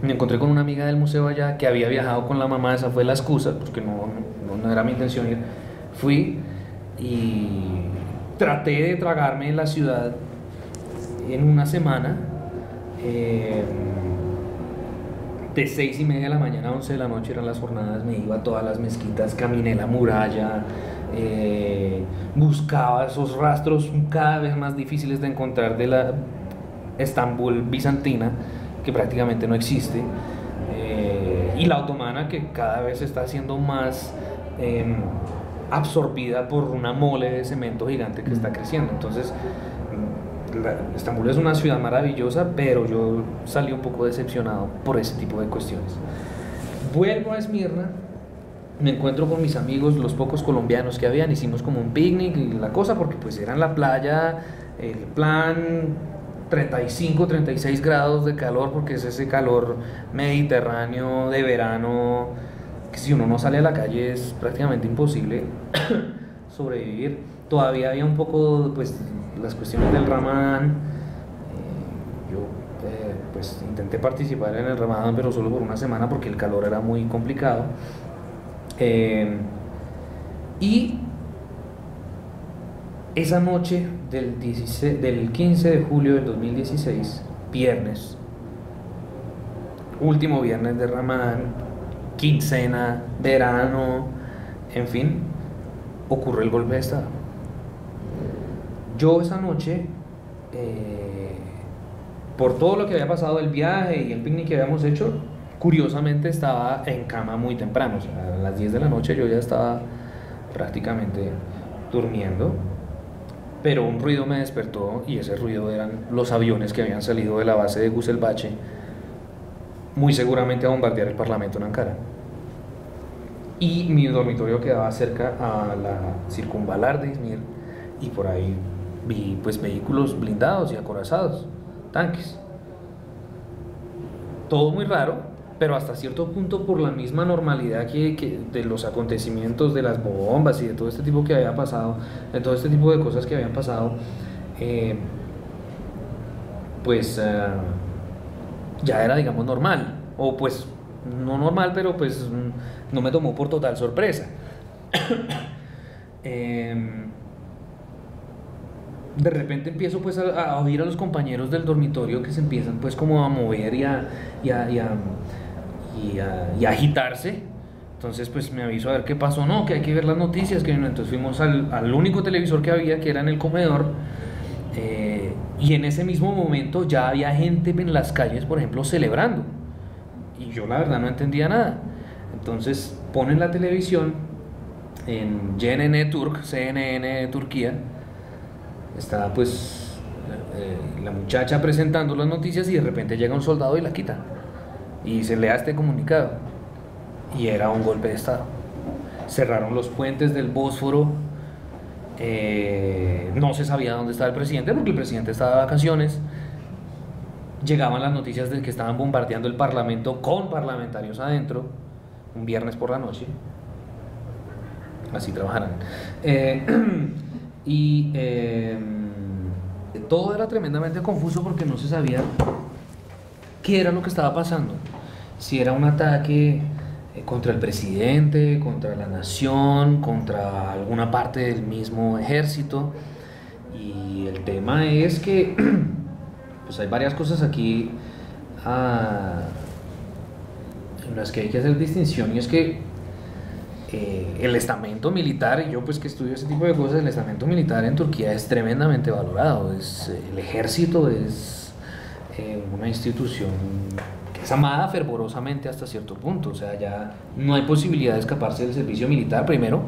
me encontré con una amiga del museo allá que había viajado con la mamá, esa fue la excusa, porque no, no, no era mi intención ir. Fui y traté de tragarme la ciudad en una semana. Eh, de seis y media de la mañana a 11 de la noche eran las jornadas, me iba a todas las mezquitas, caminé la muralla, eh, buscaba esos rastros cada vez más difíciles de encontrar de la Estambul bizantina, que prácticamente no existe, eh, y la otomana que cada vez está haciendo más em, absorbida por una mole de cemento gigante que está creciendo. Entonces, Estambul es una ciudad maravillosa, pero yo salí un poco decepcionado por ese tipo de cuestiones. Vuelvo a Esmirna, me encuentro con mis amigos, los pocos colombianos que habían, hicimos como un picnic y la cosa, porque pues era en la playa, el plan 35, 36 grados de calor, porque es ese calor mediterráneo de verano si uno no sale a la calle es prácticamente imposible sobrevivir. Todavía había un poco, pues, las cuestiones del Ramadán. Eh, yo, eh, pues, intenté participar en el Ramadán, pero solo por una semana porque el calor era muy complicado. Eh, y esa noche del, 16, del 15 de julio del 2016, viernes, último viernes de Ramadán, quincena, verano, en fin, ocurre el golpe de Estado. Yo esa noche, eh, por todo lo que había pasado, el viaje y el picnic que habíamos hecho, curiosamente estaba en cama muy temprano, a las 10 de la noche yo ya estaba prácticamente durmiendo, pero un ruido me despertó y ese ruido eran los aviones que habían salido de la base de Guselbache muy seguramente a bombardear el Parlamento en Ankara. Y mi dormitorio quedaba cerca a la circunvalar de Izmir y por ahí vi pues vehículos blindados y acorazados, tanques. Todo muy raro, pero hasta cierto punto por la misma normalidad que, de los acontecimientos, de las bombas y de todo este tipo que había pasado, de todo este tipo de cosas que habían pasado, eh, pues... Eh, ya era, digamos, normal. O pues, no normal, pero pues no me tomó por total sorpresa. Em, de repente empiezo pues a, oír a los compañeros del dormitorio que se empiezan pues como a mover y a, y a, y y agitarse. Entonces pues me aviso a ver qué pasó, no, que hay que ver las noticias, que entonces fuimos al, al único televisor que había, que era en el comedor. Eh, y en ese mismo momento ya había gente en las calles, por ejemplo, celebrando. Y yo la verdad no entendía nada. Entonces ponen la televisión en JNN Turk, CNN Turquía. Está pues eh, la muchacha presentando las noticias y de repente llega un soldado y la quita. Y se lea este comunicado. Y era un golpe de Estado. Cerraron los puentes del Bósforo eh, no se sabía dónde estaba el presidente porque el presidente estaba de vacaciones. Llegaban las noticias de que estaban bombardeando el Parlamento con parlamentarios adentro, un viernes por la noche. Así trabajarán. Eh, y eh, todo era tremendamente confuso porque no se sabía qué era lo que estaba pasando. Si era un ataque contra el presidente, contra la nación, contra alguna parte del mismo ejército. Y el tema es que pues hay varias cosas aquí ah, en las que hay que hacer distinción y es que eh, el estamento militar, y yo pues que estudio ese tipo de cosas, el estamento militar en Turquía es tremendamente valorado, es, el ejército es eh, una institución es amada fervorosamente hasta cierto punto, o sea, ya no hay posibilidad de escaparse del servicio militar, primero.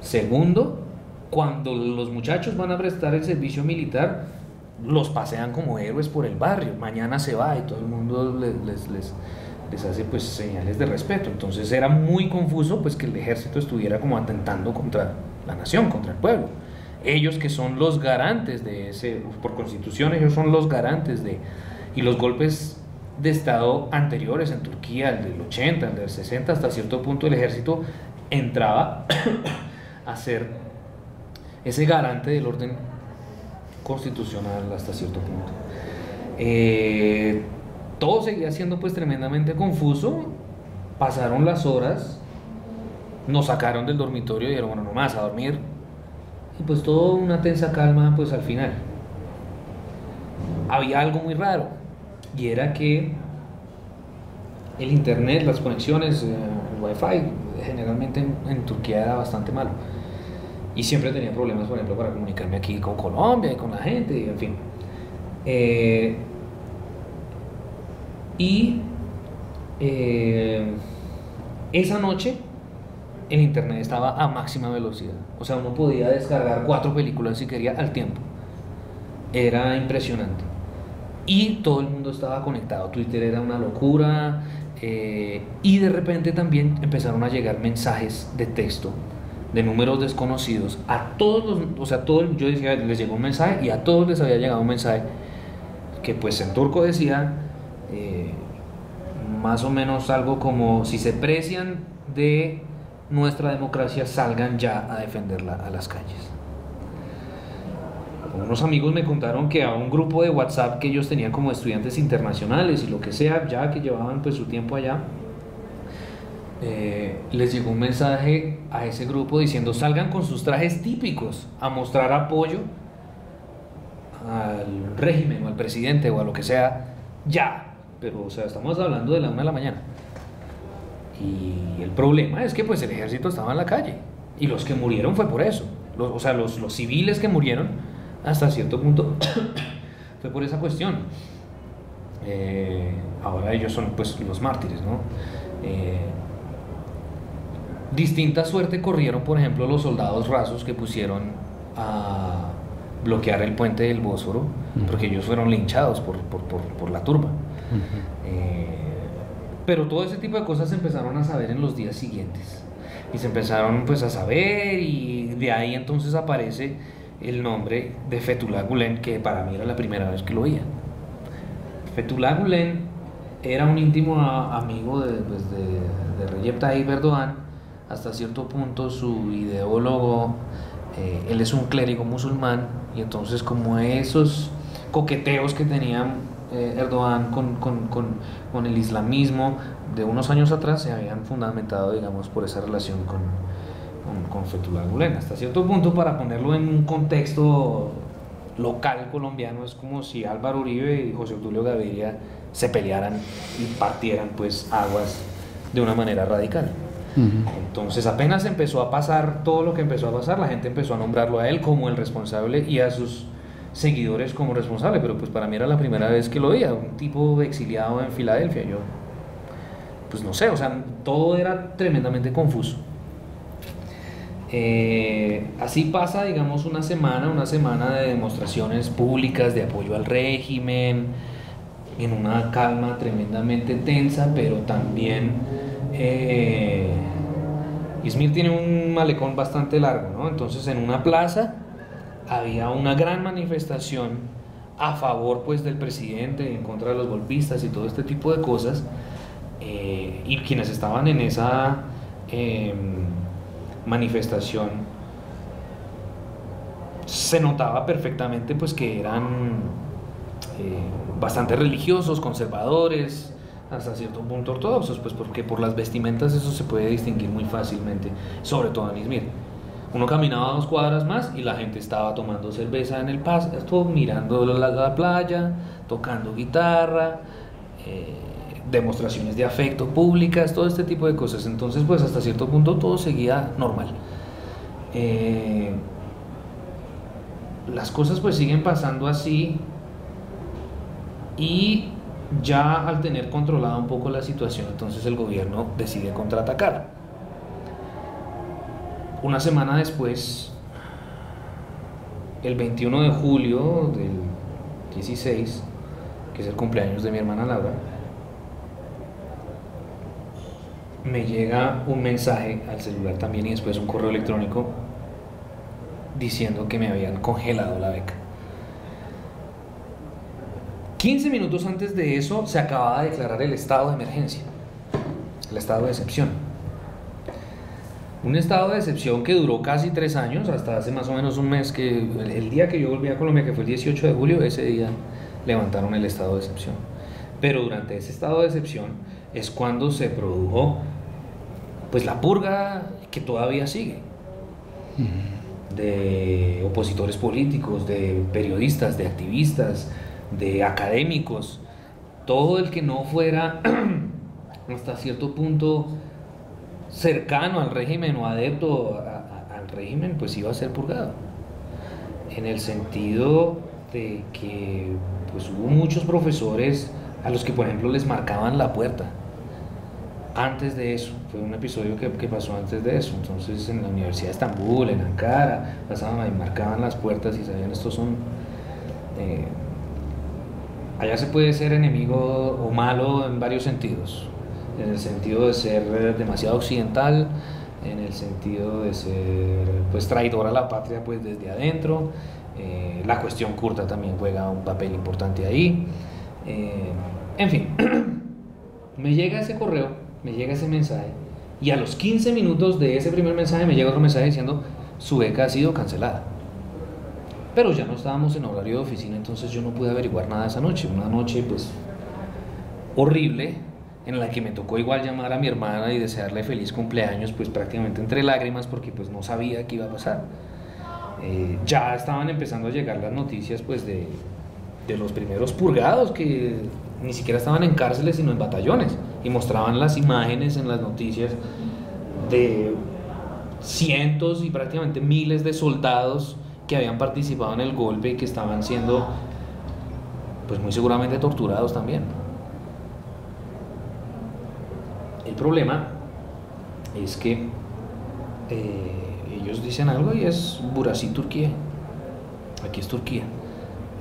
Segundo, cuando los muchachos van a prestar el servicio militar, los pasean como héroes por el barrio. Mañana se va y todo el mundo les, les, les, hace pues señales de respeto. Entonces era muy confuso pues que el ejército estuviera como atentando contra la nación, contra el pueblo. Ellos que son los garantes de ese, por constitución ellos son los garantes de, y los golpes de Estado anteriores en Turquía, el del 80, el del 60, hasta cierto punto el ejército entraba a ser ese garante del orden constitucional hasta cierto punto. Eh, todo seguía siendo pues tremendamente confuso, pasaron las horas, nos sacaron del dormitorio y dijeron, bueno, nomás a dormir, y pues todo una tensa calma pues al final. Había algo muy raro, y era que el internet, las conexiones, eh, el wifi, generalmente en, Turquía era bastante malo. Y siempre tenía problemas, por ejemplo, para comunicarme aquí con Colombia y con la gente, y en fin. Eh, y eh, esa noche el internet estaba a máxima velocidad. O sea, uno podía descargar cuatro películas si quería al tiempo. Era impresionante. Y todo el mundo estaba conectado. Twitter era una locura. Eh, y de repente también empezaron a llegar mensajes de texto de números desconocidos a todos los, o sea, yo decía, les llegó un mensaje y a todos les había llegado un mensaje que pues en turco decía eh, más o menos algo como si se precian de nuestra democracia salgan ya a defenderla a las calles. Unos amigos me contaron que a un grupo de WhatsApp que ellos tenían como estudiantes internacionales y lo que sea, ya que llevaban pues su tiempo allá, eh, les llegó un mensaje a ese grupo diciendo salgan con sus trajes típicos a mostrar apoyo al régimen o al presidente o a lo que sea ya. Pero o sea, estamos hablando de la una de la mañana. Y el problema es que pues el ejército estaba en la calle. Y los que murieron fue por eso. O sea, los, los, civiles que murieron hasta cierto punto fue por esa cuestión. Eh, ahora ellos son pues los mártires, ¿no? Eh, distinta suerte corrieron, por ejemplo, los soldados rasos que pusieron a bloquear el puente del Bósforo, porque ellos fueron linchados por, por, por, por la turba. Uh -huh. eh, pero todo ese tipo de cosas se empezaron a saber en los días siguientes. Y se empezaron pues a saber y de ahí entonces aparece el nombre de Fethullah Gulen, que para mí era la primera vez que lo oía. Fethullah Gulen era un íntimo amigo de, pues, de, Recep Tayyip Erdogan, hasta cierto punto su ideólogo, eh, él es un clérigo musulmán, y entonces como esos coqueteos que tenían eh, Erdogan con, con, con, con, el islamismo de unos años atrás se habían fundamentado, digamos, por esa relación con, con, con Fethullah Gulen. Hasta cierto punto, para ponerlo en un contexto local colombiano, es como si Álvaro Uribe y José Obdulio Gaviria se pelearan y partieran pues aguas de una manera radical. Uh -huh. Entonces apenas empezó a pasar todo lo que empezó a pasar, la gente empezó a nombrarlo a él como el responsable y a sus seguidores como responsable, pero pues para mí era la primera vez que lo veía, un tipo exiliado en Filadelfia, yo pues no sé, o sea, todo era tremendamente confuso. Eh, así pasa, digamos, una semana, una semana de demostraciones públicas de apoyo al régimen, en una calma tremendamente tensa, pero también eh, Izmir tiene un malecón bastante largo, ¿no? Entonces en una plaza había una gran manifestación a favor pues del presidente, en contra de los golpistas y todo este tipo de cosas, eh, y quienes estaban en esa eh, manifestación se notaba perfectamente pues que eran eh, bastante religiosos, conservadores, hasta cierto punto ortodoxos, pues porque por las vestimentas eso se puede distinguir muy fácilmente, sobre todo en Izmir. Uno caminaba dos cuadras más y la gente estaba tomando cerveza en el pasto, mirando la, la playa, tocando guitarra, eh, demostraciones de afecto públicas, todo este tipo de cosas. Entonces, pues hasta cierto punto todo seguía normal. Eh, las cosas pues siguen pasando así y ya al tener controlada un poco la situación, entonces el gobierno decide contraatacar. Una semana después, el 21 de julio del 16, que es el cumpleaños de mi hermana Laura, me llega un mensaje al celular también y después un correo electrónico diciendo que me habían congelado la beca. 15 minutos antes de eso se acababa de declarar el estado de emergencia, el estado de excepción. Un estado de excepción que duró casi tres años, hasta hace más o menos un mes, que el, día que yo volví a Colombia, que fue el 18 de julio, ese día levantaron el estado de excepción. Pero durante ese estado de excepción es cuando se produjo pues la purga que todavía sigue de opositores políticos, de periodistas, de activistas, de académicos, todo el que no fuera hasta cierto punto cercano al régimen o adepto al régimen, pues iba a ser purgado. En el sentido de que pues hubo muchos profesores a los que por ejemplo les marcaban la puerta. Antes de eso, fue un episodio que, pasó antes de eso. Entonces en la Universidad de Estambul, en Ankara, pasaban y marcaban las puertas y sabían estos son eh, allá se puede ser enemigo o malo en varios sentidos. En el sentido de ser demasiado occidental, en el sentido de ser pues traidor a la patria pues desde adentro. Eh, la cuestión curta también juega un papel importante ahí. Eh, en fin, me llega ese correo, me llega ese mensaje y a los 15 minutos de ese primer mensaje me llega otro mensaje diciendo su beca ha sido cancelada. Pero ya no estábamos en horario de oficina, entonces yo no pude averiguar nada esa noche. Una noche pues horrible en la que me tocó igual llamar a mi hermana y desearle feliz cumpleaños, pues prácticamente entre lágrimas porque pues no sabía qué iba a pasar. Eh, ya estaban empezando a llegar las noticias pues de, de los primeros purgados que ni siquiera estaban en cárceles sino en batallones y mostraban las imágenes en las noticias de cientos y prácticamente miles de soldados que habían participado en el golpe y que estaban siendo, pues muy seguramente torturados también. El problema es que eh, ellos dicen algo y es Burasí, Turquía. Aquí es Turquía.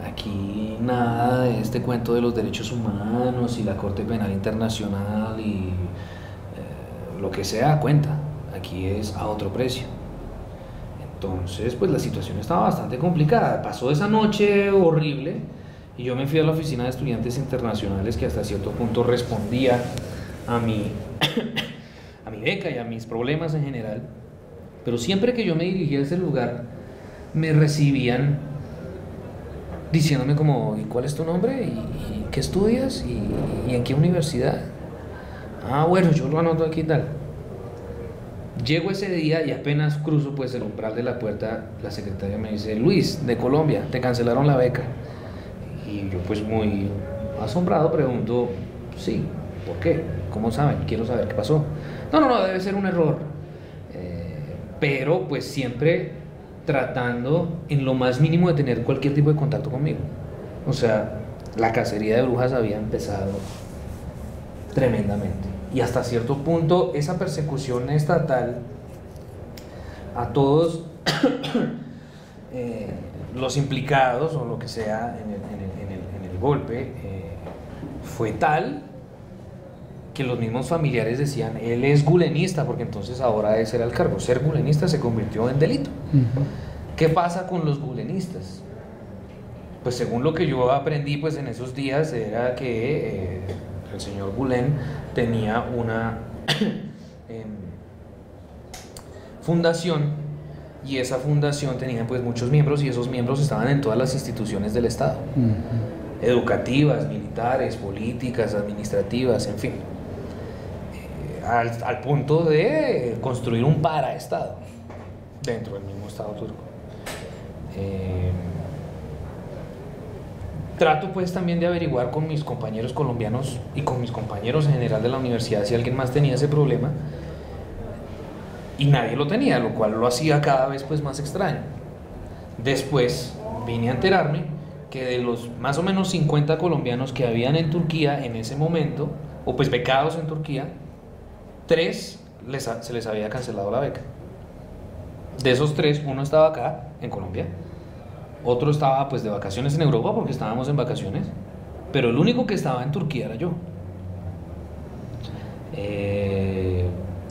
Aquí nada de este cuento de los derechos humanos y la Corte Penal Internacional y eh, lo que sea cuenta. Aquí es a otro precio. Entonces, pues la situación estaba bastante complicada. Pasó esa noche horrible y yo me fui a la oficina de estudiantes internacionales que hasta cierto punto respondía a mi, a mi beca y a mis problemas en general. Pero siempre que yo me dirigía a ese lugar, me recibían diciéndome como, ¿y cuál es tu nombre? ¿Y, qué estudias? ¿Y, ¿Y, en qué universidad? Ah, bueno, yo lo anoto aquí y tal. Llego ese día y apenas cruzo pues el umbral de la puerta, la secretaria me dice, Luis, de Colombia, te cancelaron la beca. Y yo pues muy asombrado pregunto, sí, ¿por qué? ¿Cómo saben? Quiero saber qué pasó. No, no, no, debe ser un error. Eh, pero pues siempre tratando en lo más mínimo de tener cualquier tipo de contacto conmigo. O sea, la cacería de brujas había empezado tremendamente y hasta cierto punto esa persecución estatal a todos eh, los implicados o lo que sea en el, golpe eh, fue tal que los mismos familiares decían, él es gulenista, porque entonces ahora ese era el cargo. Ser gulenista se convirtió en delito. ¿Qué pasa con los gulenistas? Pues según lo que yo aprendí pues en esos días era que eh, el señor Gulen tenía una em, fundación y esa fundación tenía pues muchos miembros y esos miembros estaban en todas las instituciones del Estado, educativas, militares, políticas, administrativas, en fin, eh, al, punto de construir un para-estado dentro del mismo Estado turco. Eh, trato pues también de averiguar con mis compañeros colombianos y con mis compañeros en general de la universidad si alguien más tenía ese problema y nadie lo tenía, lo cual lo hacía cada vez pues más extraño. Después vine a enterarme que de los más o menos 50 colombianos que habían en Turquía en ese momento, o pues becados en Turquía, tres se les había cancelado la beca. De esos tres, uno estaba acá, en Colombia, otro estaba pues de vacaciones en Europa porque estábamos en vacaciones, pero el único que estaba en Turquía era yo. Eh,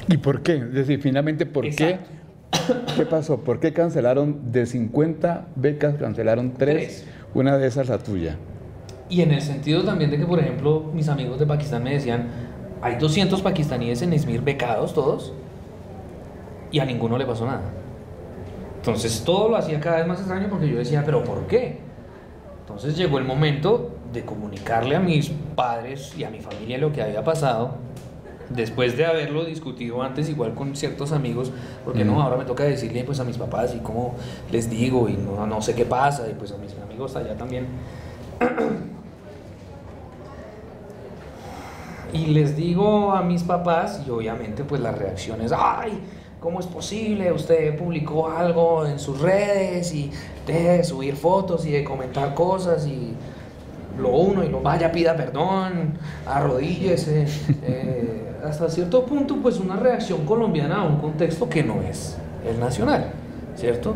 ¿Y por qué? Es decir, finalmente, ¿por qué? ¿Qué pasó? ¿Por qué cancelaron de 50 becas, cancelaron tres? Una de esas la tuya. Y en el sentido también de que, por ejemplo, mis amigos de Pakistán me decían, hay 200 pakistaníes en Izmir becados todos, y a ninguno le pasó nada. Entonces todo lo hacía cada vez más extraño porque yo decía, pero ¿por qué? Entonces llegó el momento de comunicarle a mis padres y a mi familia lo que había pasado, después de haberlo discutido antes igual con ciertos amigos, porque no, ahora me toca decirle pues a mis papás y cómo les digo y no, no sé qué pasa, y pues a mis amigos allá también. Y les digo a mis papás y obviamente pues la reacción es, ay, ¿Cómo es posible? Usted publicó algo en sus redes y de subir fotos y de comentar cosas y lo uno y lo vaya, pida perdón, arrodíllese. Eh, hasta cierto punto, pues una reacción colombiana a un contexto que no es el nacional, ¿cierto?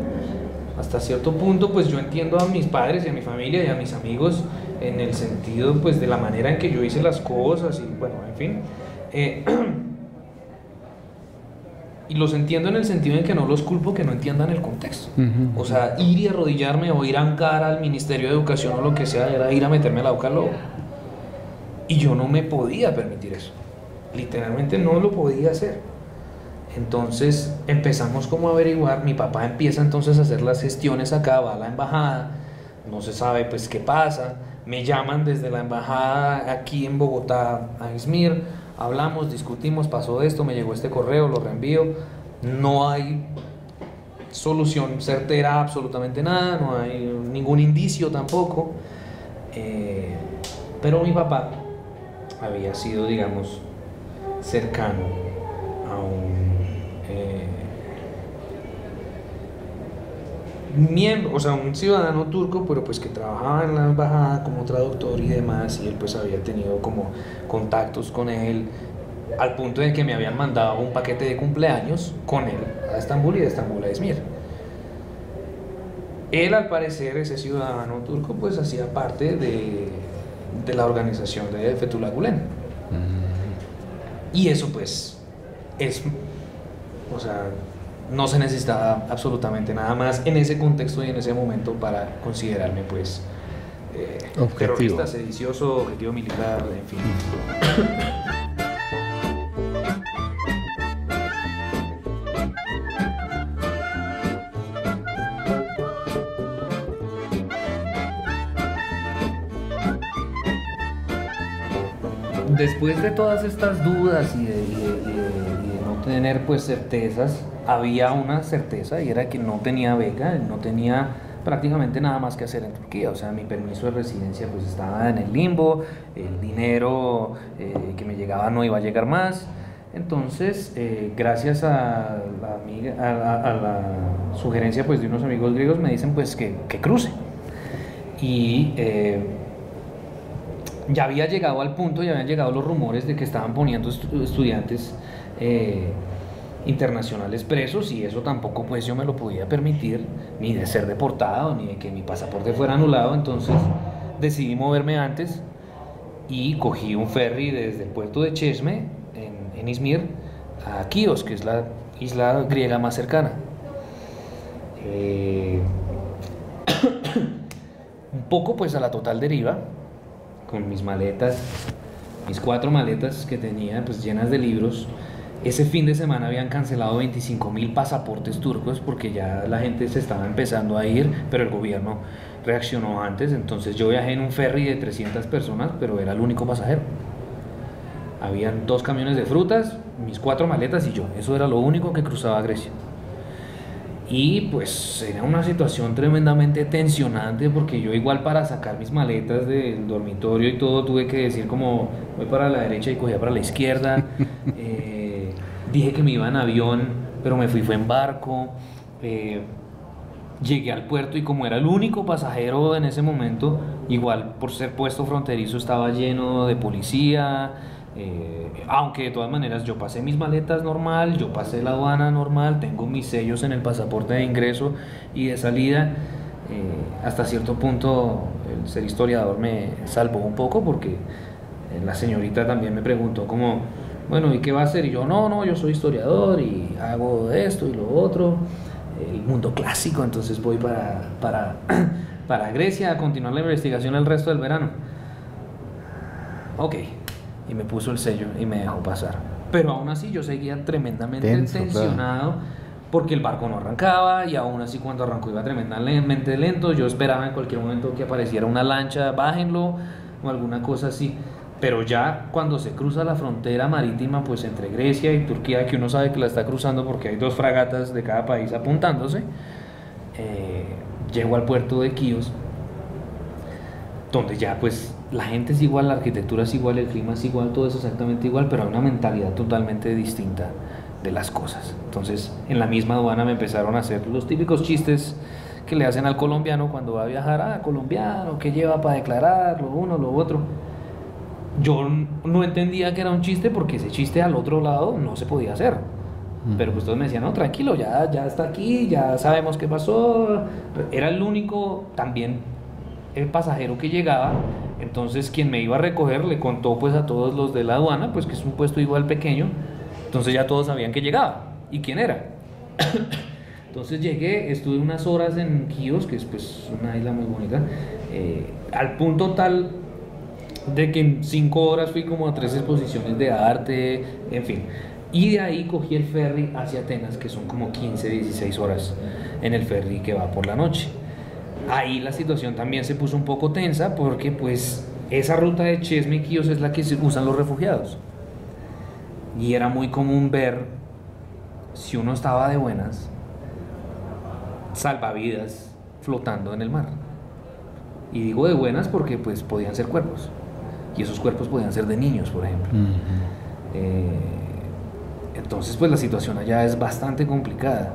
Hasta cierto punto, pues yo entiendo a mis padres y a mi familia y a mis amigos en el sentido, pues de la manera en que yo hice las cosas y bueno, en fin. Eh, y los entiendo en el sentido en que no los culpo que no entiendan el contexto. O sea, ir y arrodillarme o ir a ancar al Ministerio de Educación o lo que sea era ir a meterme a la boca al lobo. Y yo no me podía permitir eso. Literalmente no lo podía hacer. Entonces empezamos como a averiguar, mi papá empieza entonces a hacer las gestiones acá, va a la embajada, no se sabe pues qué pasa, me llaman desde la embajada aquí en Bogotá a Izmir, hablamos, discutimos, pasó esto, me llegó este correo, lo reenvío, no hay solución certera absolutamente nada, no hay ningún indicio tampoco, eh, pero mi papá había sido, digamos, cercano a un miembro, o sea, un ciudadano turco, pero pues que trabajaba en la embajada como traductor y demás, y él pues había tenido como contactos con él, al punto de que me habían mandado un paquete de cumpleaños con él a Estambul y de Estambul a Izmir. Él, al parecer, ese ciudadano turco, pues hacía parte de, de la organización de Fethullah Gulen. Mm. Y eso, pues, es, o sea, no se necesitaba absolutamente nada más en ese contexto y en ese momento para considerarme pues eh, terrorista, sedicioso, objetivo militar, en fin. Después de todas estas dudas y de, no tener pues certezas, había una certeza y era que no tenía beca, no tenía prácticamente nada más que hacer en Turquía, o sea, mi permiso de residencia pues estaba en el limbo, el dinero eh, que me llegaba no iba a llegar más, entonces eh, gracias a la, amiga, a, la, sugerencia pues de unos amigos griegos me dicen pues que, cruce. Y eh, ya había llegado al punto, ya habían llegado los rumores de que estaban poniendo estudiantes internacionales presos y eso tampoco pues yo me lo podía permitir ni de ser deportado ni de que mi pasaporte fuera anulado. Entonces decidí moverme antes y cogí un ferry desde el puerto de Chesme en, en Izmir a Kios que es la isla griega más cercana. Eh, un poco pues a la total deriva con mis maletas mis cuatro maletas que tenía pues llenas de libros ese fin de semana habían cancelado 25 mil pasaportes turcos porque ya la gente se estaba empezando a ir, pero el gobierno reaccionó antes. Entonces yo viajé en un ferry de 300 personas, pero era el único pasajero. Habían dos camiones de frutas, mis cuatro maletas y yo. Eso era lo único que cruzaba Grecia. Y pues era una situación tremendamente tensionante porque yo igual para sacar mis maletas del dormitorio y todo tuve que decir como voy para la derecha y cogía para la izquierda. Eh, dije que me iba en avión, pero me fui fue en barco. Eh, llegué al puerto y como era el único pasajero en ese momento, igual por ser puesto fronterizo estaba lleno de policía, eh, aunque de todas maneras yo pasé mis maletas normal, yo pasé la aduana normal, tengo mis sellos en el pasaporte de ingreso y de salida. Eh, hasta cierto punto el ser historiador me salvó un poco porque eh, la señorita también me preguntó como, bueno, ¿y qué va a hacer? Y yo, no, no, yo soy historiador y hago esto y lo otro, el mundo clásico, entonces voy para, para, para Grecia a continuar la investigación el resto del verano. Ok, y me puso el sello y me dejó pasar. Pero aún así yo seguía tremendamente Tenso, claro. tensionado porque el barco no arrancaba y aún así cuando arrancó iba tremendamente lento. Yo esperaba en cualquier momento que apareciera una lancha, bájenlo o alguna cosa así. Pero ya cuando se cruza la frontera marítima, pues entre Grecia y Turquía, que uno sabe que la está cruzando porque hay dos fragatas de cada país apuntándose, eh, llego al puerto de Quíos, donde ya pues la gente es igual, la arquitectura es igual, el clima es igual, todo es exactamente igual, pero hay una mentalidad totalmente distinta de las cosas. Entonces, en la misma aduana me empezaron a hacer los típicos chistes que le hacen al colombiano cuando va a viajar, ah, colombiano, ¿qué lleva para declarar? Lo uno, lo otro. Yo no entendía que era un chiste porque ese chiste al otro lado no se podía hacer. Pero pues todos me decían, no, tranquilo, ya, ya está aquí, ya sabemos qué pasó. Era el único también el pasajero que llegaba. Entonces quien me iba a recoger le contó pues a todos los de la aduana, pues que es un puesto igual pequeño. Entonces ya todos sabían que llegaba y quién era. Entonces llegué, estuve unas horas en Quíos, que es pues una isla muy bonita, eh, al punto tal de que en cinco horas fui como a tres exposiciones de arte, en fin. Y de ahí cogí el ferry hacia Atenas, que son como 15, 16 horas en el ferry que va por la noche. Ahí la situación también se puso un poco tensa porque pues esa ruta de Chesme y Quíos es la que usan los refugiados. Y era muy común ver, si uno estaba de buenas, salvavidas flotando en el mar. Y digo de buenas porque pues podían ser cuerpos. Y esos cuerpos podían ser de niños, por ejemplo. Eh, entonces pues la situación allá es bastante complicada.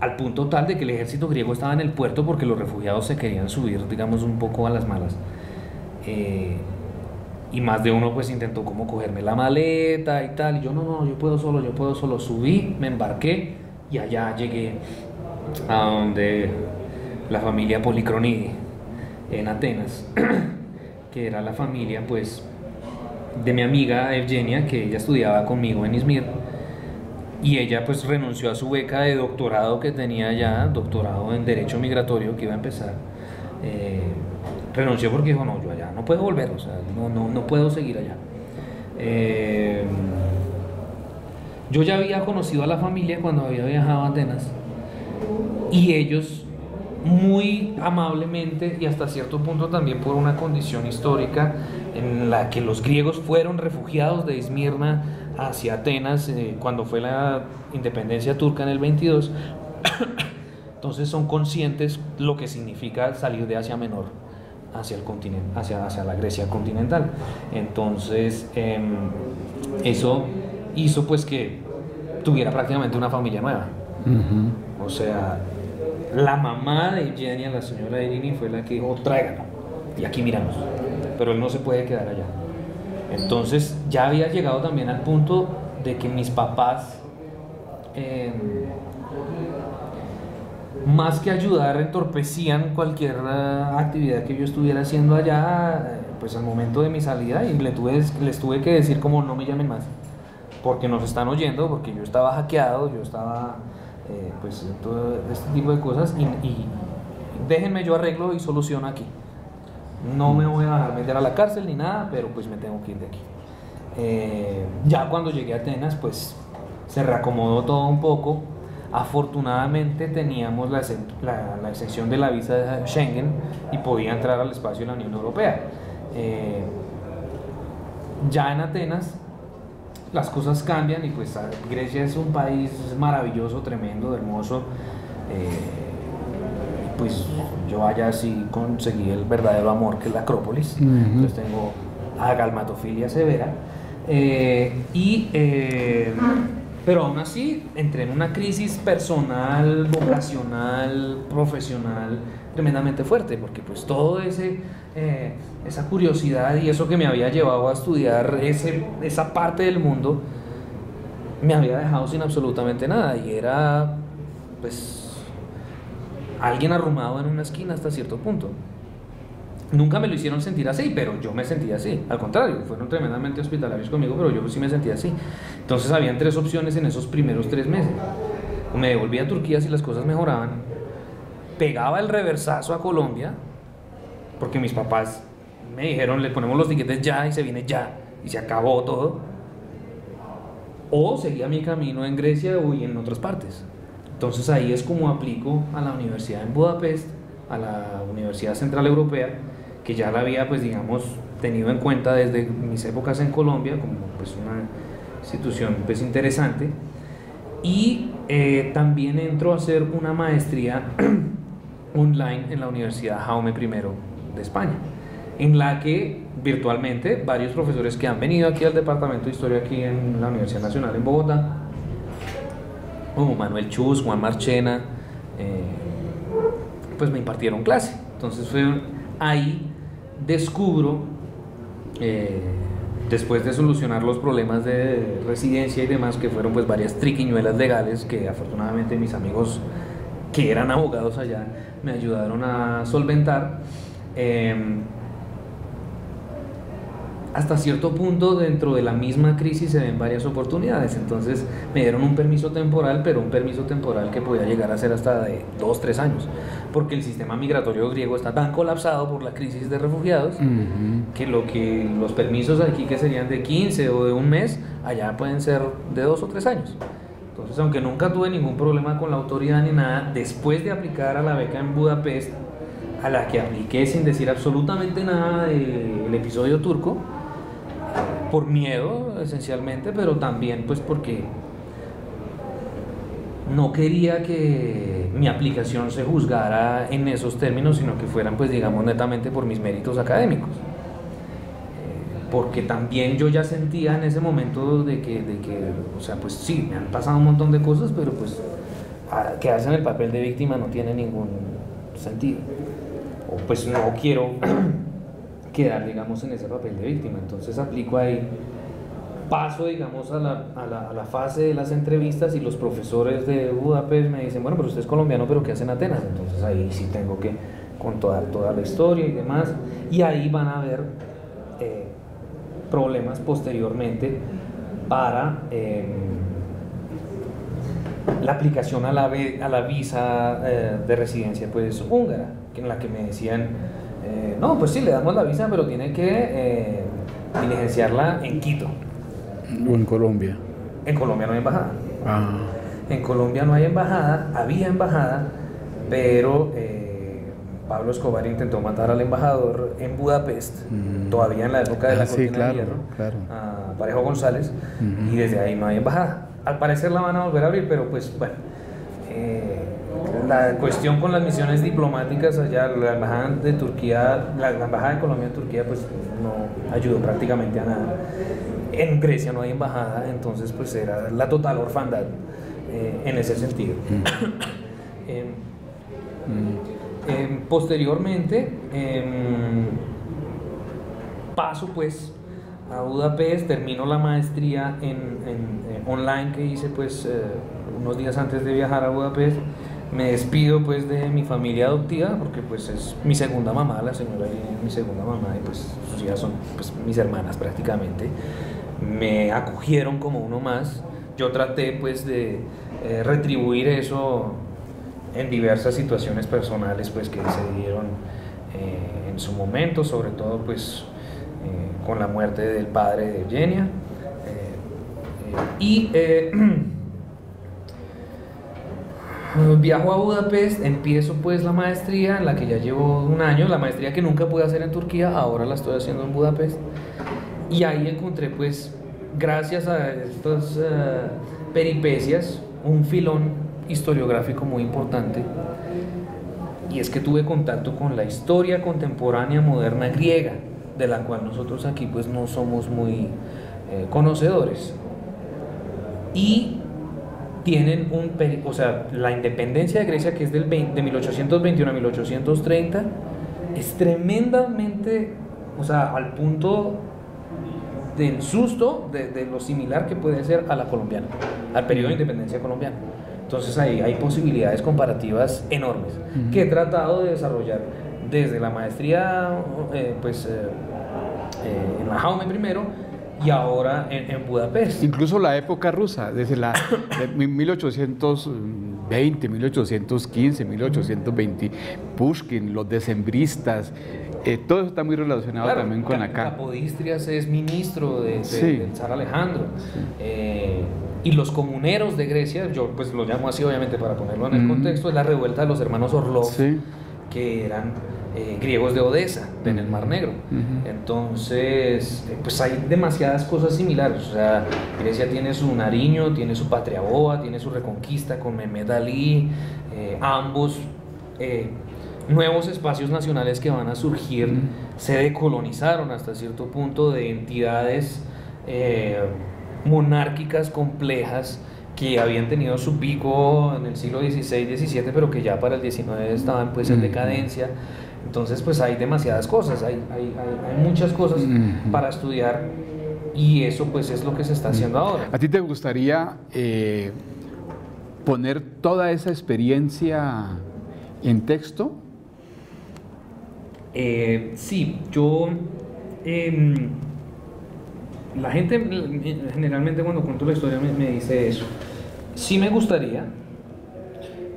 Al punto tal de que el ejército griego estaba en el puerto porque los refugiados se querían subir, digamos, un poco a las malas. Eh, y más de uno pues intentó como cogerme la maleta y tal. Y yo no, no, yo puedo solo, yo puedo solo. Subí, me embarqué y allá llegué a donde la familia Policronide en Atenas, que era la familia pues de mi amiga Eugenia, que ella estudiaba conmigo en Izmir. Y ella pues renunció a su beca de doctorado que tenía ya, doctorado en Derecho Migratorio que iba a empezar. Eh, renunció porque dijo, no, yo allá no puedo volver, o sea, no, no, no puedo seguir allá. Eh, yo ya había conocido a la familia cuando había viajado a Atenas y ellos muy amablemente y hasta cierto punto también por una condición histórica en la que los griegos fueron refugiados de Esmirna hacia Atenas eh, cuando fue la independencia turca en el 22. Entonces son conscientes lo que significa salir de Asia Menor hacia el continente, hacia, hacia la Grecia continental. Entonces em, eso hizo pues que tuviera prácticamente una familia nueva. O sea, la mamá de Eugenia, la señora Irini, fue la que dijo, tráiganlo. Y aquí miramos. Pero él no se puede quedar allá. Entonces ya había llegado también al punto de que mis papás, eh, más que ayudar, entorpecían cualquier eh, actividad que yo estuviera haciendo allá, eh, pues al momento de mi salida, y le tuve, les tuve que decir como no me llamen más, porque nos están oyendo, porque yo estaba hackeado, yo estaba eh, pues todo este tipo de cosas y, déjenme yo arreglo y soluciono aquí. No me voy a meter a la cárcel ni nada, pero pues me tengo que ir de aquí. Eh, ya cuando llegué a Atenas, pues se reacomodó todo un poco. Afortunadamente teníamos la, la, la excepción de la visa de Schengen y podía entrar al espacio de la Unión Europea. Eh, ya en Atenas las cosas cambian y pues Grecia es un país maravilloso, tremendo, hermoso. Eh, pues yo allá sí conseguí el verdadero amor que es la Acrópolis. Uh -huh. Entonces tengo agalmatofilia severa. Eh, y, eh, pero aún así entré en una crisis personal, vocacional, profesional tremendamente fuerte, porque pues todo ese, eh, esa curiosidad y eso que me había llevado a estudiar ese, esa parte del mundo, me había dejado sin absolutamente nada y era pues alguien arrumado en una esquina hasta cierto punto. Nunca me lo hicieron sentir así, pero yo me sentía así. Al contrario, fueron tremendamente hospitalarios conmigo, pero yo sí me sentía así. Entonces habían tres opciones en esos primeros tres meses. Me devolvía a Turquía si las cosas mejoraban, pegaba el reversazo a Colombia, porque mis papás me dijeron, le ponemos los tiquetes ya y se viene ya, y se acabó todo. O seguía mi camino en Grecia o en otras partes. Entonces ahí es como aplico a la universidad en Budapest, a la Universidad Central Europea, que ya la había, pues digamos, tenido en cuenta desde mis épocas en Colombia como pues una institución pues interesante. Y eh, también entro a hacer una maestría online en la Universidad Jaume I de España, en la que virtualmente varios profesores que han venido aquí al Departamento de Historia aquí en la Universidad Nacional en Bogotá, como Manuel Chus, Juan Marchena, eh, pues me impartieron clase. Entonces fue ahí descubro, eh, después de solucionar los problemas de residencia y demás, que fueron pues varias triquiñuelas legales que afortunadamente mis amigos que eran abogados allá me ayudaron a solventar. Em, hasta cierto punto dentro de la misma crisis se ven varias oportunidades. Entonces me dieron un permiso temporal, pero un permiso temporal que podía llegar a ser hasta de dos, tres años, porque el sistema migratorio griego está tan colapsado por la crisis de refugiados que lo que los permisos aquí que serían de 15 o de un mes, allá pueden ser de dos o tres años. Entonces, aunque nunca tuve ningún problema con la autoridad ni nada, después de aplicar a la beca en Budapest, a la que apliqué sin decir absolutamente nada del episodio turco, por miedo esencialmente, pero también pues porque no quería que mi aplicación se juzgara en esos términos, sino que fueran pues digamos netamente por mis méritos académicos. Eh, porque también yo ya sentía en ese momento de que, de que, o sea, pues sí, me han pasado un montón de cosas, pero pues que hacen el papel de víctima no tiene ningún sentido. O pues no quiero quedar, digamos, en ese papel de víctima. Entonces aplico ahí, paso, digamos, a la, a la, a la fase de las entrevistas y los profesores de Budapest me dicen, bueno, pero usted es colombiano, pero ¿qué hace en Atenas? Entonces ahí sí tengo que contar toda la historia y demás. Y ahí van a haber eh, problemas posteriormente para eh, la aplicación a la, a la visa eh, de residencia pues húngara, en la que me decían eh, no, pues sí, le damos la visa, pero tiene que eh, diligenciarla en Quito. O en Colombia. En Colombia no hay embajada. Ah. En Colombia no hay embajada, había embajada, pero Pablo Escobar intentó matar al embajador en Budapest, Mm. todavía en la época de la Ah, sí, cortina claro, de hierro, claro. a Parejo González, Ujú. y desde ahí no hay embajada. Al parecer la van a volver a abrir, pero pues bueno. eh, la cuestión con las misiones diplomáticas allá, la embajada de Turquía, la, la embajada de Colombia en Turquía, pues no ayudó prácticamente a nada. En Grecia no hay embajada, entonces pues era la total orfandad eh, en ese sentido. Mm. em, posteriormente em, paso pues a Budapest, termino la maestría en, en- eh, online que hice pues eh, unos días antes de viajar a Budapest. Me despido pues de mi familia adoptiva porque pues es mi segunda mamá, la señora es mi segunda mamá y pues sus hijas son pues mis hermanas prácticamente. Me acogieron como uno más. Yo traté pues de eh, retribuir eso en diversas situaciones personales pues que se dieron eh, en su momento, sobre todo pues eh, con la muerte del padre de Eugenia. Y eh, viajo a Budapest, empiezo pues la maestría en la que ya llevo un año, la maestría que nunca pude hacer en Turquía, ahora la estoy haciendo en Budapest. Y ahí encontré pues, gracias a estas eh, peripecias, un filón historiográfico muy importante. Y es que tuve contacto con la historia contemporánea moderna griega, de la cual nosotros aquí pues no somos muy eh, conocedores. Y tienen un, o sea, la independencia de Grecia, que es del 20 de 1821 a 1830, es tremendamente, o sea, al punto del susto de, de lo similar que puede ser a la colombiana, al periodo de independencia colombiana. Entonces ahí hay posibilidades comparativas enormes que he tratado de desarrollar desde la maestría eh, pues, eh, eh, en la Jaume primero y ahora en, en, Budapest. Incluso la época rusa, desde la de 1820, 1815, 1820, Pushkin, los decembristas, eh, todo eso está muy relacionado también con acá. Capodistrias es ministro de, de, sí. del zar Alejandro. Sí. Eh, y los comuneros de Grecia, yo pues lo llamo así obviamente para ponerlo en el mm. contexto, es la revuelta de los hermanos Orlov, sí. que eran eh, griegos de Odessa, en el Mar Negro. Uh -huh. Entonces, eh, pues hay demasiadas cosas similares. O sea, Grecia tiene su Nariño, tiene su Patria Boa, tiene su Reconquista con Mehmed Ali, eh, ambos nuevos espacios nacionales que van a surgir uh -huh. se decolonizaron hasta cierto punto de entidades monárquicas complejas que habían tenido su pico en el siglo XVI, XVII, pero que ya para el XIX estaban pues en decadencia. Entonces, pues hay demasiadas cosas, hay, hay, hay, hay muchas cosas para estudiar y eso pues es lo que se está haciendo ahora. ¿A ti te gustaría eh, poner toda esa experiencia en texto? Eh, sí, yo... Eh, la gente generalmente cuando cuento la historia me, me dice eso. Sí me gustaría,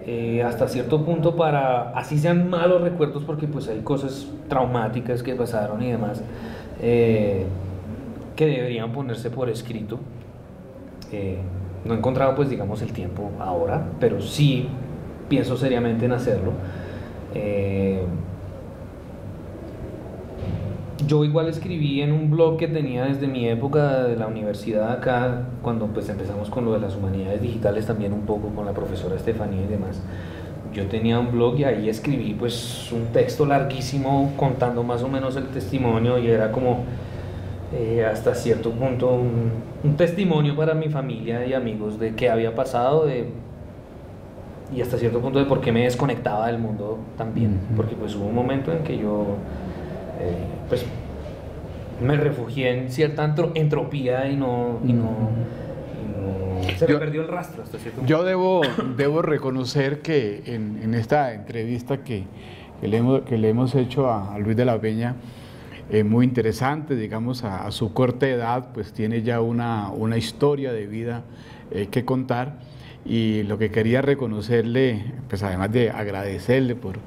eh, hasta cierto punto para, así sean malos recuerdos, porque pues hay cosas traumáticas que pasaron y demás, eh, que deberían ponerse por escrito. Eh, no he encontrado pues digamos el tiempo ahora, pero sí pienso seriamente en hacerlo. Yo igual escribí en un blog que tenía desde mi época de la universidad acá, cuando pues empezamos con lo de las humanidades digitales también un poco con la profesora Estefanía y demás. Yo tenía un blog y ahí escribí pues un texto larguísimo contando más o menos el testimonio y era como eh, hasta cierto punto un, un, testimonio para mi familia y amigos de qué había pasado de, y hasta cierto punto de por qué me desconectaba del mundo también, porque pues hubo un momento en que yo pues me refugié en cierta entropía y no, y no, y no se me yo, perdió el rastro hasta cierto Yo debo, debo reconocer que en, en esta entrevista que, que, le hemos, que le hemos hecho a, a Luis de la Peña, eh, muy interesante, digamos, a, a, su corta edad, pues tiene ya una, una historia de vida eh, que contar. Y lo que quería reconocerle, pues además de agradecerle por,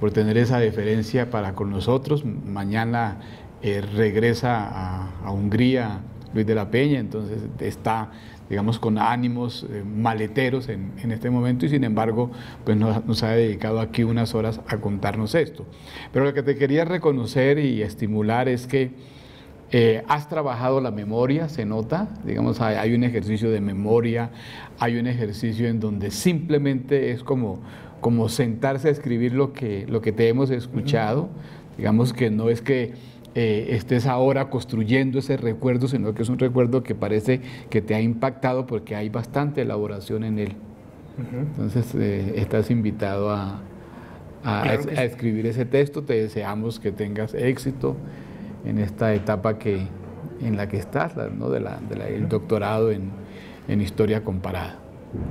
por tener esa deferencia para con nosotros, mañana eh, regresa a, Hungría Luis de la Peña, entonces está, digamos, con ánimos eh, maleteros en, en, este momento y sin embargo, pues nos, ha dedicado aquí unas horas a contarnos esto. Pero lo que te quería reconocer y estimular es que eh, has trabajado la memoria, se nota, digamos, hay un ejercicio de memoria, hay un ejercicio en donde simplemente es como como sentarse a escribir lo que, lo que te hemos escuchado. Digamos que no es que eh, estés ahora construyendo ese recuerdo, sino que es un recuerdo que parece que te ha impactado porque hay bastante elaboración en él. Uh -huh. Entonces, eh, estás invitado a, a, claro a, a, escribir ese texto. Te deseamos que tengas éxito en esta etapa que, en la que estás, ¿no? de la, de la, doctorado en, en historia comparada.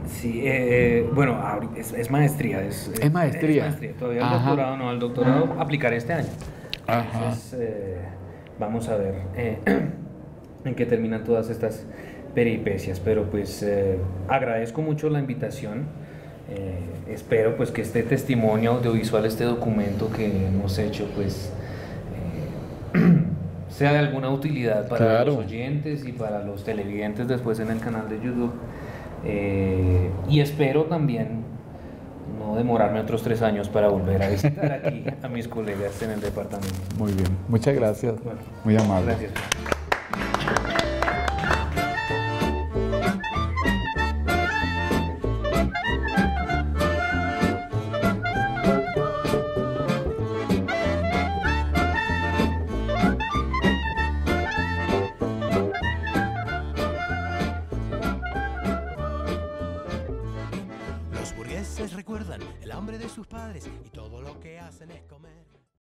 Sí, eh, bueno, es, es, maestría. Es, es maestría. Es maestría. Todavía el doctorado no, el doctorado aplicaré este año. Ajá. Entonces, eh, vamos a ver eh, en qué terminan todas estas peripecias, pero pues eh, agradezco mucho la invitación. Eh, espero pues que este testimonio audiovisual, este documento que hemos hecho, pues sea de alguna utilidad para claro. los oyentes y para los televidentes después en el canal de YouTube. Eh, y espero también no demorarme otros tres años para volver a visitar aquí a mis colegas en el departamento. Muy bien, muchas gracias. Bueno, Muy amable. Gracias.